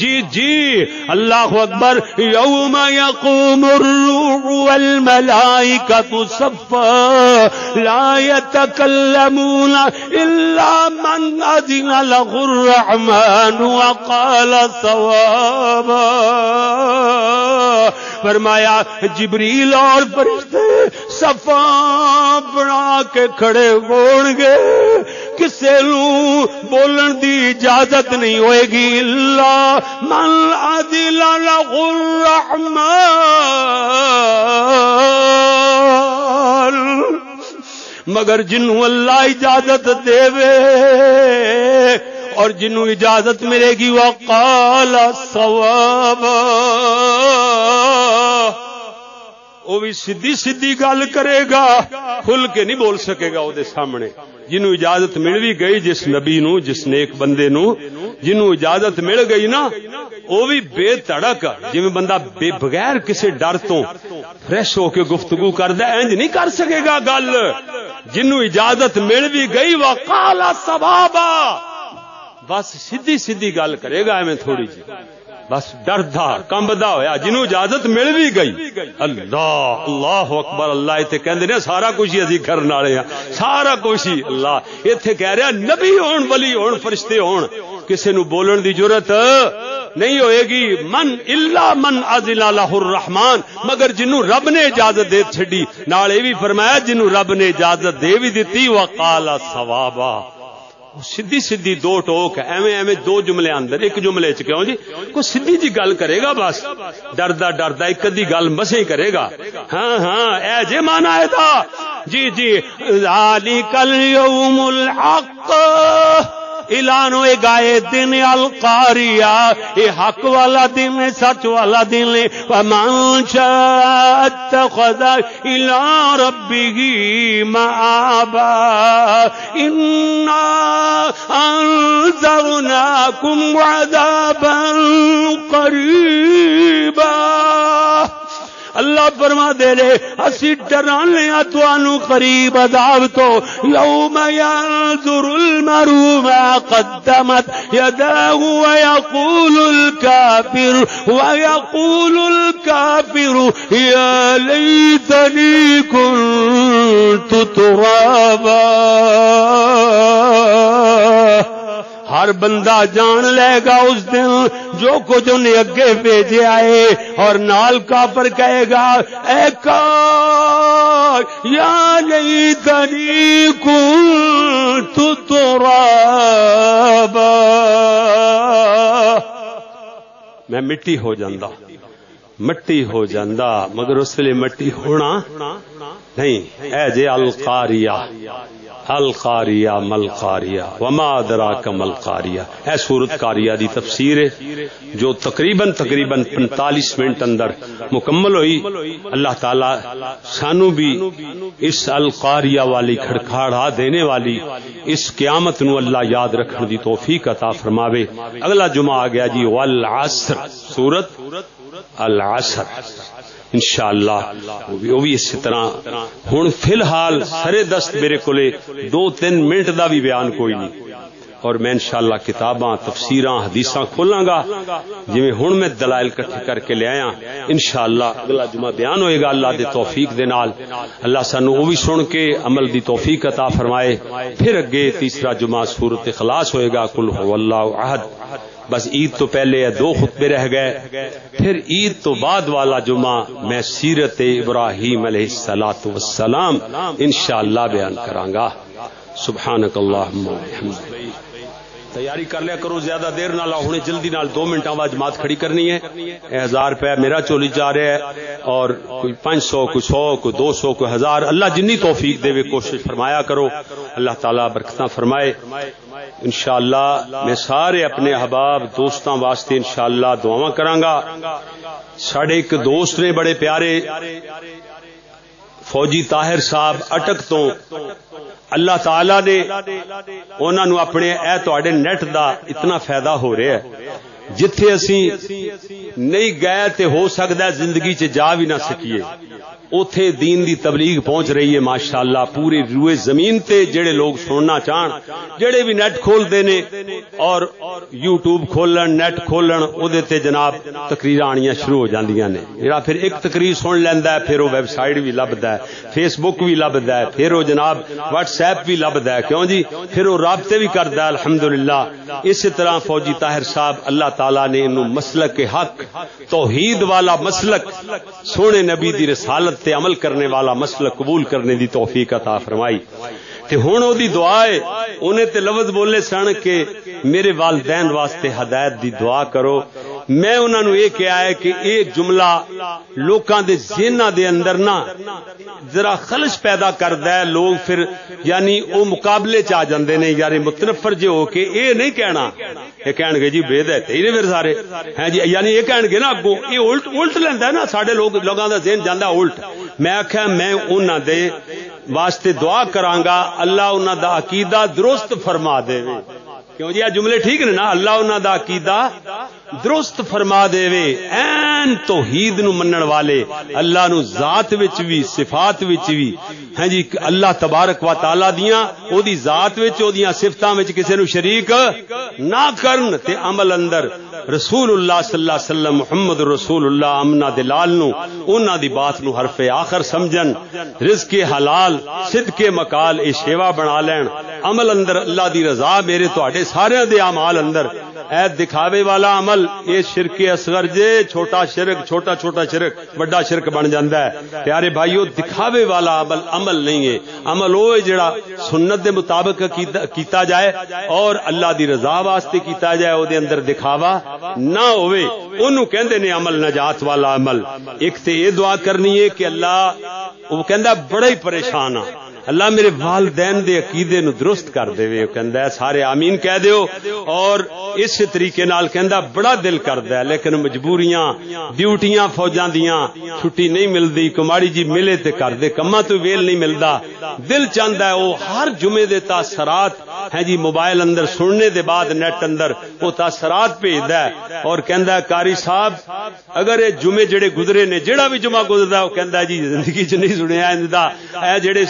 جی جی اللہ اکبر، یوم یقوم الروح والملائکۃ صفا، لا يتكلمون الا من اذن له الرحمن وقال صوابا فرمایا، جبریل اور فرشتے صفا بنا کے کھڑے ہون گے کسے نو بولن دی اجازت نہیں ہوئے گی۔ اللہ من عدل له الرحمن مگر جنوں اللہ اجازت دے وے اور جنوں اجازت ملے گی، وقال ثواب وہ بھی سیدھی سیدھی گل کرے گا، کھل کے نہیں بول سکے گا وہ سامنے۔ جنوں اجازت مل بھی گئی جس نبی نو، جس نیک بندے نو جنوں اجازت مل گئی نا، وہ بھی بے تڑک۔ جی بندہ بے بغیر کسی ڈر تو فریش ہو کے گفتگو کرتا انج نہیں کر سکے گا گل۔ جنوں اجازت مل بھی گئی، وقال سبابا بس سیدھی سیدھی گل کرے گا ایویں تھوڑی جی۔ بس ڈردا کمبدا ہوا جنوں اجازت مل بھی گئی۔ اللہ اللہ اکبر، اللہ اتنے کہندے نے سارا کچھ ہی اسی کرنے والے ہیں۔ سارا کچھ ہی، اللہ۔ اتنے کہہ رہا، نبی ہون، ولی ہون، فرشتے ہون۔ کسی نو بولن دی ضرورت نہیں ہوئے گی۔ من الا من ازل له الرحمن۔ مگر جنوں رب نے اجازت دے چھڈی، نال اے بھی فرمایا، جنوں رب نے اجازت دے بھی دتی وقال ثوابا۔ سیدھی سیدھی دو ٹوک ایویں ایویں دو جملے اندر، ایک جملے چ کیوں جی؟ کوئی سیدھی جی گل کرے گا بس، ڈردا ڈردا ایک ادی گل مسے کرے گا۔ ہاں ہاں اے جے مانا ہے تھا جی جی ذالک اليوم الحق۔ اعلان ہوئے گا گائے دن القاریہ یہ حق والا دن ہے سچ والا دن ہے ومن شاء اتخذ الى ربه مآبا، انا انذرناكم عذابا قریبا۔ اللہ فرما دے لے اسی ڈران لے اتوانو قریب عذاب تو یوم ینظر المرو ما قدمت یداہ ویقول الكافر ویقول الكافر یا لیتنی کنت ترابا ہر بندہ جان لے گا اس دن جو کچھ انہیں اگے بھیجے آئے اور نال کافر کہے گا، اے کار، یا نہیں تری کن تو میں مٹی ہو جاندہ، مٹی ہو جاندہ، مگر اس لیے مٹی ہونا نہیں۔ اے جے القاریہ القاریہ ملقاریہ وما ادراک ملقاریہ۔ اے سورت کاریہ دی تفسیر ہے، جو تقریباً تقریباً پنتالیس منٹ اندر مکمل ہوئی۔ اللہ تعالی سانو بھی اس القاریہ والی کھڑکھاڑا دینے والی اس قیامت نو اللہ یاد رکھنے دی توفیق عطا فرماوے۔ اگلا جمعہ آ گیا جی والعصر، سورت العصر۔ انشاءاللہ، وہ بھی اسی طرح۔ ہوں فی الحال سرے دست میرے کو دو تین منٹ دا بھی بیان کوئی نہیں۔ اور میں انشاءاللہ کتاباں، تفسیراں، حدیثاں کھولاں گا۔ جویں ہن میں دلائل کٹھے کر کے لے آیا انشاءاللہ اگلا جمعہ بیان ہوئے گا، اللہ دے توفیق دے نال۔ اللہ سانو وہ بھی سن کے عمل دی توفیق عطا فرمائے۔ پھر اگے تیسرا جمعہ سورت اخلاص ہوئے گا۔ کل هو اللہ احد۔ بس عید تو پہلے دو خطبے رہ گئے، پھر عید تو بعد والا جمعہ میں سیرت ابراہیم علیہ السلاۃ وسلام انشاءاللہ بیان کرانگا سبحانک اللہ تیاری کر لیا کرو، زیادہ دیر نہ لاؤ ہوں جلدی نال دو منٹ آواز جماعت کھڑی کرنی ہے۔ ہزار روپے میرا چولی جا رہا ہے اور کوئی پانچ سو، کوئی سو، کوئی دو سو، کوئی ہزار۔ اللہ جنی توفیق دے کوشش فرمایا کرو۔ اللہ تعالیٰ برکت فرمائے۔ انشاءاللہ میں سارے اپنے احباب، دوستاں واسطے انشاءاللہ دعاواں کرانگا ساڑھے ایک دوست نے بڑے پیارے فوجی طاہر صاحب اٹک تو اللہ تعالی نے انہوں نے اپنے اے تواڈے نیٹ دا اتنا فائدہ ہو رہا ہے۔ جتھے اسی نہیں گئے تے ہو سکتا ہے زندگی چ جا بھی نہ سکیے۔ اوتھے دین دی تبلیغ پہنچ رہی ہے، ماشاءاللہ پوری روئے زمین تے جڑے لوگ سننا چاہن، جڑے بھی نیٹ کھول دے نے اور یوٹیوب کھولن، نیٹ کھولن او دے تے جناب تقریر آنیاں شروع ہو جاندیاں نے۔ جڑا پھر ایک تقریر سن لیندا ہے، پھر وہ ویب سائٹ بھی لبدا ہے فیس بک بھی لبدا ہے، پھر وہ جناب واٹس ایپ بھی لبدا ہے۔ کیوں جی؟ پھر وہ رابطے بھی کردا ہے، الحمدللہ۔ اسی طرح فوجی طاہر صاحب، اللہ تعالی نے انہوں مسلک حق، توحید والا مسلک، سونے نبی دی رسالت تے عمل کرنے والا مسئلہ قبول کرنے دی توفیق عطا فرمائی۔ تے ہن او دی دعا ہے، انہیں تے لفظ بولے سن کہ میرے والدین واسطے ہدایت دی دعا کرو۔ میں انہوں نے یہ کہا ہے کہ یہ جملہ لوکاں دے ذہناں دے اندر نا ذرا خلش پیدا کردا ہے، لوگ پھر یعنی او مقابلے چ آ جاندے نے یعنی متنفر جو ہو کے اے نہیں کہنا۔ یہ کہن گے جی بے دہتے ہی نے پھر سارے۔ ہیں جی یعنی یہ کہن گے نا اگوں، یہ الٹ الٹ لیندا ہے نا ساڈے لوگ، لوگاں دا ذہن جاندا الٹ۔ میں آخیا میں انہوں دے واسطے دعا کرانگا اللہ انہوں دا عقیدہ درست فرما دے۔ کیوں جی جملے ٹھیک نے نا؟ اللہ انہوں دا عقیدہ درست فرما دے وے این توحید نو منن والے، اللہ نو ذات وچ وی، صفات وچ وی۔ ہیں جی اللہ تبارک و تعالی دیاں، او دی ذات وچ، او دیاں صفتاں وچ کسے نو شریک نہ کرن تے عمل اندر۔ رسول اللہ صلی اللہ علیہ وسلم، محمد رسول اللہ امنا دلال نو، انہاں دی بات نو حرف آخر سمجھن۔ رزق حلال، صدق مقال اے شیوا بنا لین۔ عمل اندر اللہ دی رضا میرے تواڈے سارے دے اعمال اندر۔ اے دکھاوے والا عمل یہ شرک اصغر جے، چھوٹا شرک، چھوٹا چھوٹا شرک، بڑا شرک بن جاندہ ہے۔ پیارے بھائیو، دکھاوے والا عمل عمل نہیں ہے۔ عمل وہ جڑا سنت دے مطابق کیتا جائے اور اللہ دی رضا واسطے کیتا جائے، او دے اندر دکھاوا نہ ہوئے۔ انہوں کہندے نے عمل نجات والا عمل۔ ایک تے یہ دعا کرنی ہے کہ اللہ، وہ کہندا بڑا ہی پریشان ہاں۔ اللہ میرے والدین دے عقیدے نو درست کر دے وے۔ کہندا ہے، سارے آمین کہہ دیو۔ اور اس طریقے نال کہندا بڑا دل کردا ہے۔ لیکن مجبوریاں، ڈیوٹیاں، فوجاں دیاں چھٹی نہیں ملدی۔ کماڑی جی ملے تے کر دے کما تو ویل نہیں ملدا۔ دل چاہندا ہے او ہر جمعے دے تاثرات ہے جی موبائل اندر سننے دے بعد نیٹ اندر وہ تاثرات بھیجدا ہے۔ اور کہندا ہے کاری صاحب، اگر یہ جمعے جڑے گزرے نے، جڑا بھی جمعہ گزردا ہے، وہ کہندا ہے جی زندگی چ نہیں سنیا اے جڑے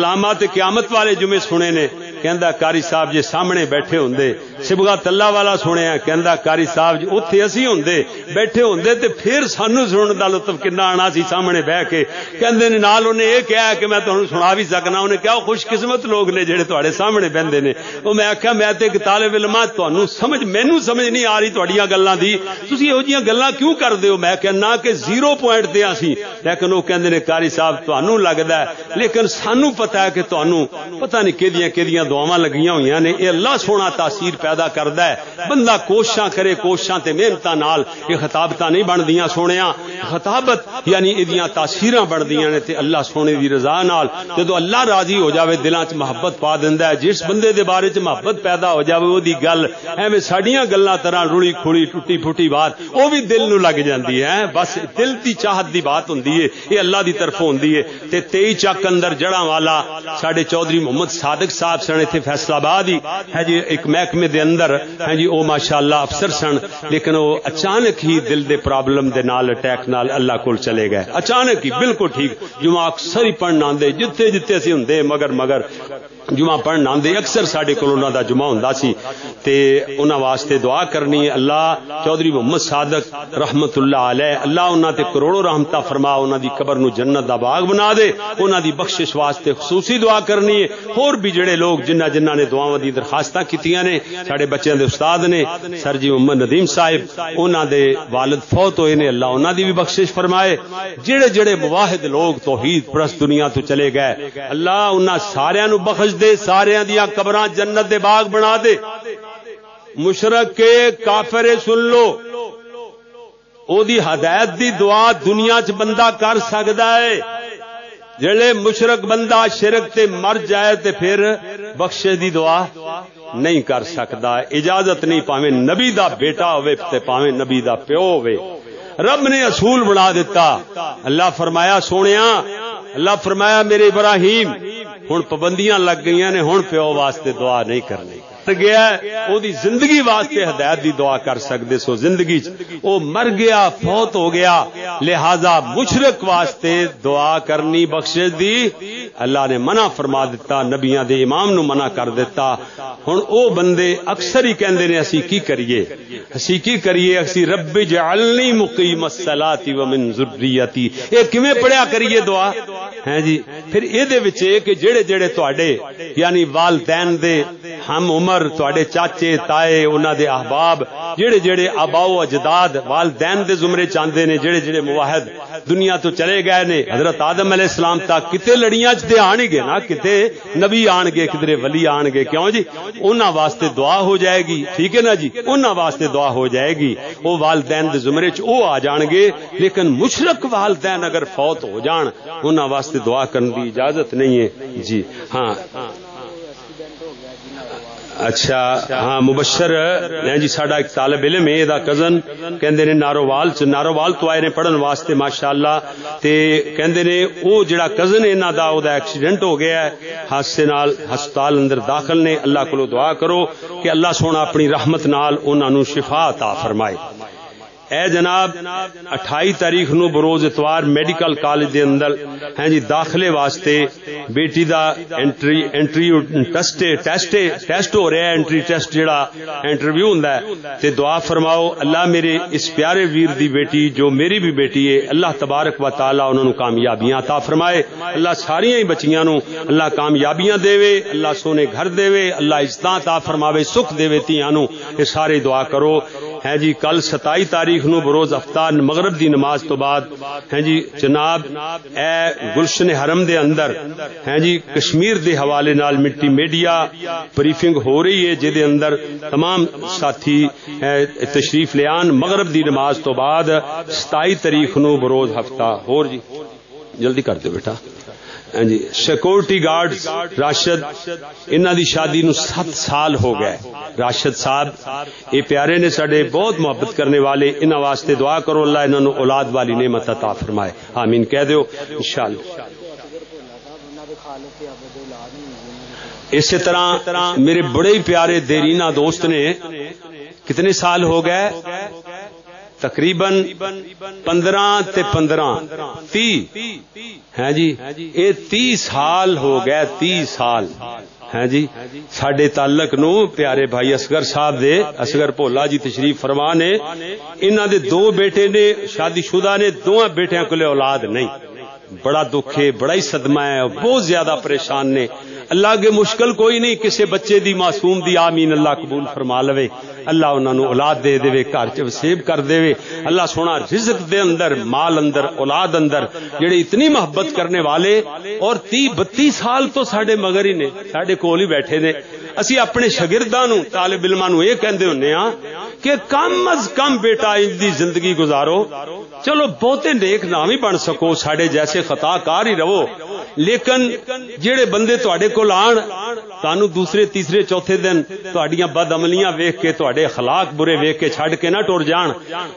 علامات قیامت والے جمعے سنے نے۔ کہندا کاری صاحب جی سامنے بیٹھے ہوندے سبگا تلا والا سنیا کہندا کاری صاحب جی اوتھے اسی ہوندے بیٹھے ہوندے تے پھر سانو سنن دا لطف کنا آنا سی سامنے بیٹھ کے کہندے نے نال انہیں یہ کہا کہ میں تانوں سنا بھی سکنا انہیں کیا خوش قسمت لوگ نے جڑے تواڈے سامنے بہندے نے او میں آکھیا میں تے ایک طالب علم ہاں تانوں سمجھ مینوں سمجھ نہیں آ رہی تواڈیاں گلاں دی تسی ایہو جیاں گلاں کیوں کردے ہو میں کہنا کہ زیرو پوائنٹ تے اسی لیکن وہ کہندے نے کاری صاحب تانوں لگدا ہے لیکن سانو پتہ ہے کہ تانوں پتہ نہیں کیدیاں کیدیاں دعاواں لگیاں ہویاں نے، اے اللہ سونا تاثیر پیدا کردا ہے۔ بندہ کوششاں کرے، کوششاں تے محنتاں نال یہ خطابتاں نہیں بندیاں سونیاں۔ خطابت یعنی ایدیاں تاثیراں بندیاں نے تے اللہ سونے دی رضا نال۔ جدو اللہ راضی ہو جاوے، دلاں چ محبت پا دیندا ہے۔ جس بندے دے بارے چ محبت پیدا ہو جاوے، او دی گل ایویں ساڈیاں گلاں طرح رڑی کھڑی ٹوٹی پھوٹی بات، او بھی دل نو لگ جاندی ہے۔ بس دل دی چاہت دی بات ہوندی ہے یہ اللہ دی طرف ہوندی ہے۔ تے 23 چک اندر جڑاں والا ساڈے چودھری محمد صادق صاحب سن ایتھے فیصلہ آباد ہی۔ ہے جی ایک محکمے دے اندر ہے جی او ماشاءاللہ افسر سن، لیکن وہ اچانک ہی دل دے پرابلم دے نال، اٹیک نال اللہ کول چلے گئے۔ اچانک ہی، بالکل ٹھیک۔ جمعہ اکثر ہی پڑھنا آندے، جتھے جتھے اسی ہوندے، مگر مگر جمعہ پڑھنا آندے، اکثر ساڈے کول انہاں دا جمعہ ہوندا سی۔ تے انہاں واسطے دعا کرنی اللہ چودھری محمد صادق رحمت اللہ علیہ، اللہ انہاں تے کروڑوں رحمتہ فرما، انہاں دی قبر نو جنت دا باغ بنا دے، انہاں دی بخشش واسطے خصوصی دعا کرنی ہے۔ اور بھی جڑے لوگ جنہ جنہ نے دعاواں دی درخواستاں کیتیاں نے، ساڈے بچیاں دے استاد نے، سر جی محمد ندیم صاحب، انہاں دے والد فوت ہوئے نے، اللہ انہاں دی بھی بخشش فرمائے۔ جڑے جڑے مواحد لوگ توحید پرست دنیا تو چلے گئے، اللہ انہاں سارے نو بخش دے سارے دیا قبراں جنت دے باغ بنا دے۔ مشرق کے کافر سن لو، او دی ہدایت دی دعا دنیا چ بندہ کر سکتا ہے۔ جڑے مشرق بندہ شرک تے مر جائے تے پھر بخشے دی دعا نہیں کر سکتا، اجازت نہیں، پاویں نبی دا بیٹا ہوئے تے پاویں نبی دا پیو ہوئے رب نے اصول بنا دیتا اللہ فرمایا، سونیا، اللہ فرمایا، میرے ابراہیم ہوں پابندیاں لگ گئی نے ہوں پیو واسطے دعا نہیں کرنی۔ گیا او دی زندگی واسطے ہدایت دی دعا کر سکتے سو زندگی او مر گیا، فوت ہو گیا، لہذا مشرق واسطے دعا کرنی بخش دی۔ اللہ نے منع فرما دیتا، نبیاں دے امام نو منع کر دیتا۔ ہن او بندے اکثر ہی کہندے نے، اسی کی کریے؟ اسی کی کریے؟ اسی رب جعلنی مقیم الصلاۃ ومن ذریتی۔ اے کیویں پڑھیا کریے دعا؟ ہیں جی پھر اے دے وچ اے کہ جڑے جڑے تواڈے یعنی والدین دے، ہم عمر، تواڈے چاچے، تائے، انہاں دے احباب، جڑے جڑے آبا و اجداد، والدین دے زمرے چاندے نے، جڑے جڑے موحد دنیا تو چلے گئے نے، حضرت آدم علیہ السلام تک کتے لڑیاں فرشتے آن گے نا کتے نبی آن گے کدھر ولی آن گے کیوں جی؟ انہاں واسطے دعا ہو جائے گی، ٹھیک ہے نا جی؟ انہاں واسطے دعا ہو جائے گی۔ وہ والدین دے زمرے چ او آ جان گے لیکن مشرک والدین اگر فوت ہو جان، انہاں واسطے دعا کرن دی اجازت نہیں ہے۔ جی ہاں۔ اچھا ہاں مبشر جی ساڈا ایک طالب علم ہے دا کزن کہندے نے نارووال چ نارووال تو آئے نے پڑھن واسطے، ماشاءاللہ، تے کہندے نے او جڑا کزن ہے، انہاں دا او دا ایکسیڈنٹ ہو گیا ہے، حادثے نال ہسپتال اندر داخل نے، اللہ کولو دعا کرو کہ اللہ سونا اپنی رحمت نال انہاں نو شفا عطا فرمائے۔ اے جناب، اٹھائی تاریخ نو بروز اتوار میڈیکل کالج دے اندر ہیں جی داخلے واسطے بیٹی دا entry entry test test test ہو رہا ہے، انٹری ٹیسٹ جڑا انٹرویو ہوندا ہے، تے دعا فرماؤ، اللہ میرے اس پیارے ویر دی بیٹی، جو میری بھی بیٹی ہے، اللہ تبارک و تعالی انہاں نو کامیابیاں عطا فرمائے، اللہ ساری ہی بچیاں نو اللہ کامیابیاں دے اللہ سونے گھر دے اللہ عزت عطا فرماوے، سکھ دے تیاں نو، یہ سارے دعا کرو۔ ہے جی کل ستائی تاریخ نو بروز افطار مغرب دی نماز تو بعد ہے جی جناب، اے گلشن حرم دے اندر ہے جی کشمیر دے حوالے نال مٹی میڈیا بریفنگ ہو رہی ہے جے دے اندر تمام ساتھی تشریف لیان مغرب دی نماز تو بعد، ستائی تاریخ نو بروز ہفتہ، ہور جی جلدی کر دو بیٹا۔ ہاں جی سیکورٹی گارڈ راشد انہوں دی شادی نو سات سال ہو گئے۔ راشد صاحب، یہ پیارے نے سڈے بہت محبت کرنے والے انہوں واسطے دعا کرو، اللہ انہوں اولاد والی نعمت عطا فرمائے۔ آمین، کہہ دیو، انشاءاللہ۔ اسی طرح میرے بڑے پیارے دیرینا دوست نے، کتنے سال ہو گئے؟ تقریباً پندرہ تے پندرہ۔ تی۔ ہے جی؟ یہ تی سال ہو گئے تی سال ہے جی؟ سڈے تعلق نو پیارے بھائی اصغر صاحب دے اصغر بھولا جی تشریف فرما نے انہوں دے دو بیٹے نے شادی شدہ نے دونوں بیٹیاں کو اولاد نہیں۔ بڑا دکھ ہے، بڑا ہی صدمہ ہے، بہت زیادہ پریشان نے۔ اللہ کے مشکل کوئی نہیں کسی بچے دی معصوم دی آمین اللہ قبول فرما لوے۔ اللہ انہوں نے اولاد دے دے گھر چ وسیب کر دے اللہ سونا رزق دے اندر، مال اندر، اولاد اندر جڑے اتنی محبت کرنے والے اور تی بتی سال تو سڈے مگر ہی نے سڈے کول ہی بیٹھے نے۔ اسی اپنے شگرداں نو طالب علماں نو یہ کہندے ہونے ہاں کہ کم از کم بیٹا دی زندگی گزارو۔ چلو بہتے نیک نام ہی بن سکو سڈے جیسے خطا کار ہی رہو۔ لیکن جڑے بندے تواڈے کول آن تانو دوسرے، تیسرے، چوتھے دن تہاڈیاں بد عملیاں ویکھ کے، تواڈے اخلاق برے ویکھ کے چھڈ کے نہ ٹر جان۔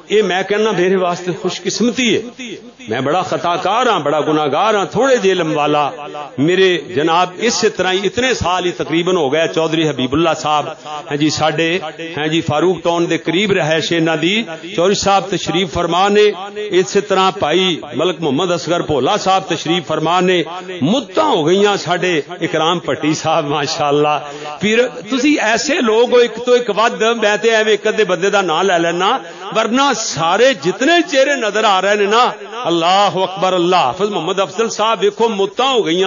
اے میں کہنا میرے واسطے خوش قسمتی ہے۔ میں بڑا خطا کار ہاں بڑا گناہگار ہاں تھوڑے جے علم والا۔ میرے جناب، اس طرح اتنے سال ہی تقریباً ہو گئے چودھری حبیب اللہ صاحب. ہیں جی ساڈے، ہیں جی فاروق ٹاؤن دے قریب رہائش انہاں دی. چودھری صاحب تشریف فرما نے اسی طرح پائی ملک محمد اصغر بھولا صاحب تشریف فرما نے مدتاں ہو گئیاں ساڈے اکرام پٹی صاحب، ماشاءاللہ. پھر تسی ایسے لوگ ہو، ایک تو ایک ود، میں تے ایویں ایک دے بندے دا نام لے لینا، ورنہ سارے جتنے چہرے نظر آ رہے ہیں نا، اللہ اکبر، اللہ حافظ محمد افضل صاحب ویکو متا ہو گئی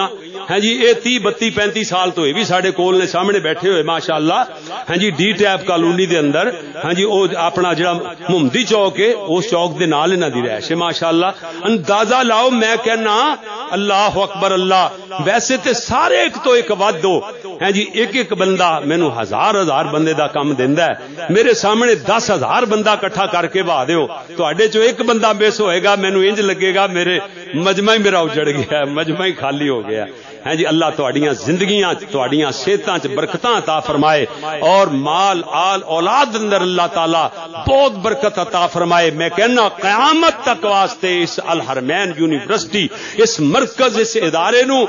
ہاں جی یہ تی، بتی، پینتی سال تو یہ بھی سارے کول نے سامنے بیٹھے ہوئے ماشاء اللہ ہاں جی ڈی ٹیپ کالونی دے اندر ہاں جی وہ اپنا جڑا ممدی چوک ہے اس چوک دے نال انہاں دی رہائش ہے ماشاء اللہ اندازہ لاؤ، میں کہنا، اللہ اکبر، اللہ۔ ویسے تے سارے ایک تو ایک ود ہو۔ ہاں جی ایک ایک بندہ مینو ہزار ہزار بندے دا کام دیندا ہے۔ میرے سامنے دس ہزار بندہ کٹھا کر کے بہا دیو۔ تواڈے چو ایک بندہ مس ہوئے گا مینو انج لگے گا، میرے مجمع ہی میرا اجڑ گیا، مجمع ہی خالی ہو گیا۔ ہیں جی اللہ تواڈیاں زندگیاں، تواڈیاں صحتاں چ برکتاں عطا فرمائے اور مال، آل، اولاد اندر اللہ تعالی بہت برکت عطا فرمائے۔ میں کہنا، قیامت تک واسطے اس الحرمین یونیورسٹی، اس مرکز، اس ادارے نو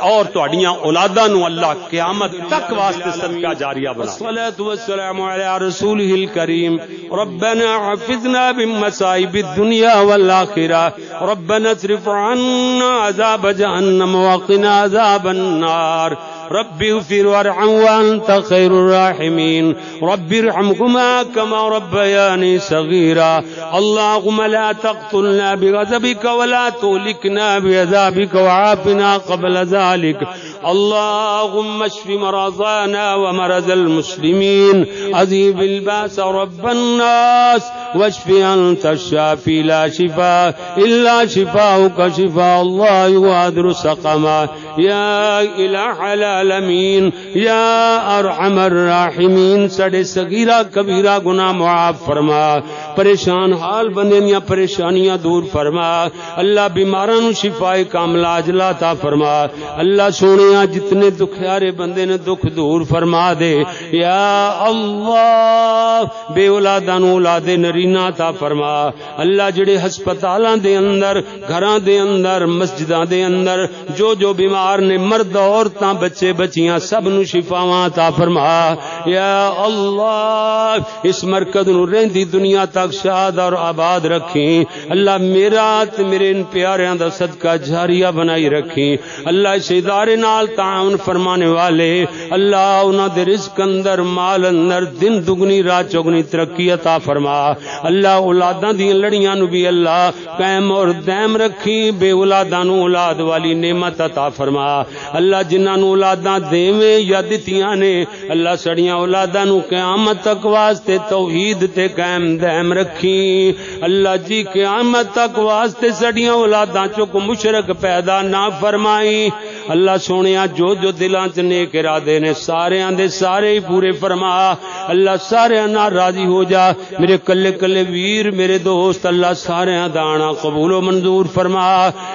اور تواڈیاں اولاداں نو اللہ قیامت تک واسطے صدقہ جاریہ بنا۔ الصلاۃ والسلام علی رسوله الکریم ربنا حفظنا بمصائب الدنيا والاخره ربنا اصرف عنا عذاب جهنم وقنا عذاب النار. رب اغفر وارحم وأنت خير الراحمين. رب ارحمهما كما ربياني صغيرا. اللهم لا تقتلنا بغضبك ولا تهلكنا بعذابك وعافنا قبل ذلك. اللهم اشف مرضانا ومرض المسلمين. عذيب الباس رب الناس واشف أنت الشافي. لا شفاء إلا شفاؤك. شفاء الله يغادر سقما يا اله العالمين يا ارحم الراحمين سڑے صغیرہ کبیرہ گناہ معاف فرما، پریشان حال بندے دیاں پریشانیاں دور فرما، اللہ بیماراں نو شفا کاملہ اجلا تا فرما، اللہ سونے جتنے دکھیارے بندے نے دکھ دور فرما دے، یا اللہ بے اولاداں نو اولاد نرینا تا فرما، اللہ جڑے ہسپتالاں دے اندر، گھراں دے اندر، مسجداں دے اندر، جو جو بیمار بیمار نے مرد عورتاں بچے بچیاں سب نو شفاواں عطا فرما۔ یا اللہ، اس مرکز نو رہندی دنیا تک شاد اور آباد رکھی۔ اللہ میرا تے میرے ان پیاریاں دا صدقہ جاریہ بنائی رکھی۔ اللہ اس ادارے نال تعاون فرمانے والے۔ اللہ انہاں دے رزق اندر، مال اندر، دن دگنی، رات چگنی ترقی عطا فرما۔ اللہ اولاداں دی لڑیاں نو بھی اللہ قائم اور دائم رکھی۔ بے اولاداں نو اولاد والی نعمت عطا فرما۔ اللہ جنہاں نو اولاداں دیویں یا دتیاں نے، اللہ سڑیاں اولاداں نو قیامت تک واسطے توحید تے قائم دائم رکھی۔ اللہ جی قیامت تک واسطے سڑیاں اولاداں چک مشرک پیدا نہ فرمائی۔ اللہ سونے جو جو دلان چ نیک ارادے نے سارے دے سارے ہی پورے فرما اللہ سارے نہ راضی ہو جا میرے کلے کلے ویر میرے دوست اللہ سارے دانا قبول و منظور فرما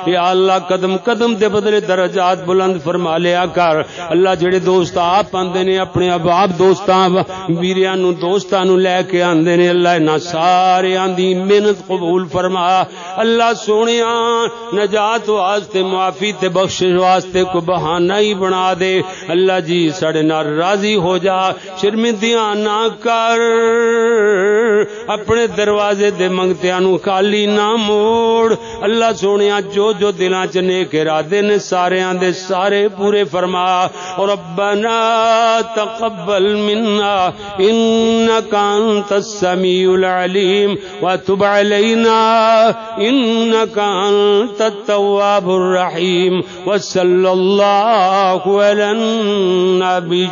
یا اللہ قدم قدم دے بدلے درجات بلند فرما لیا کر اللہ جڑے دوست آپ آندے نے اپنے اباب دوستاں ویریاں نو دوستاں نو لے کے آندے نے اللہ نہ سارے آندی محنت قبول فرما اللہ سونیا نجات واسطے معافی تے بخشش واسطے واسطے کو بہانہ ہی بنا دے۔ اللہ جی سڑے نہ راضی ہو جا۔ شرمندیاں نہ کر۔ اپنے دروازے دے منگتیاں نو خالی نہ موڑ۔ اللہ سونے جو جو دلاں چ نیک ارادے نے سارے دے سارے پورے فرما۔ اور ربنا تقبل منا انك انت السميع العليم وتب علينا انك انت التواب الرحيم وصلى الله على النبي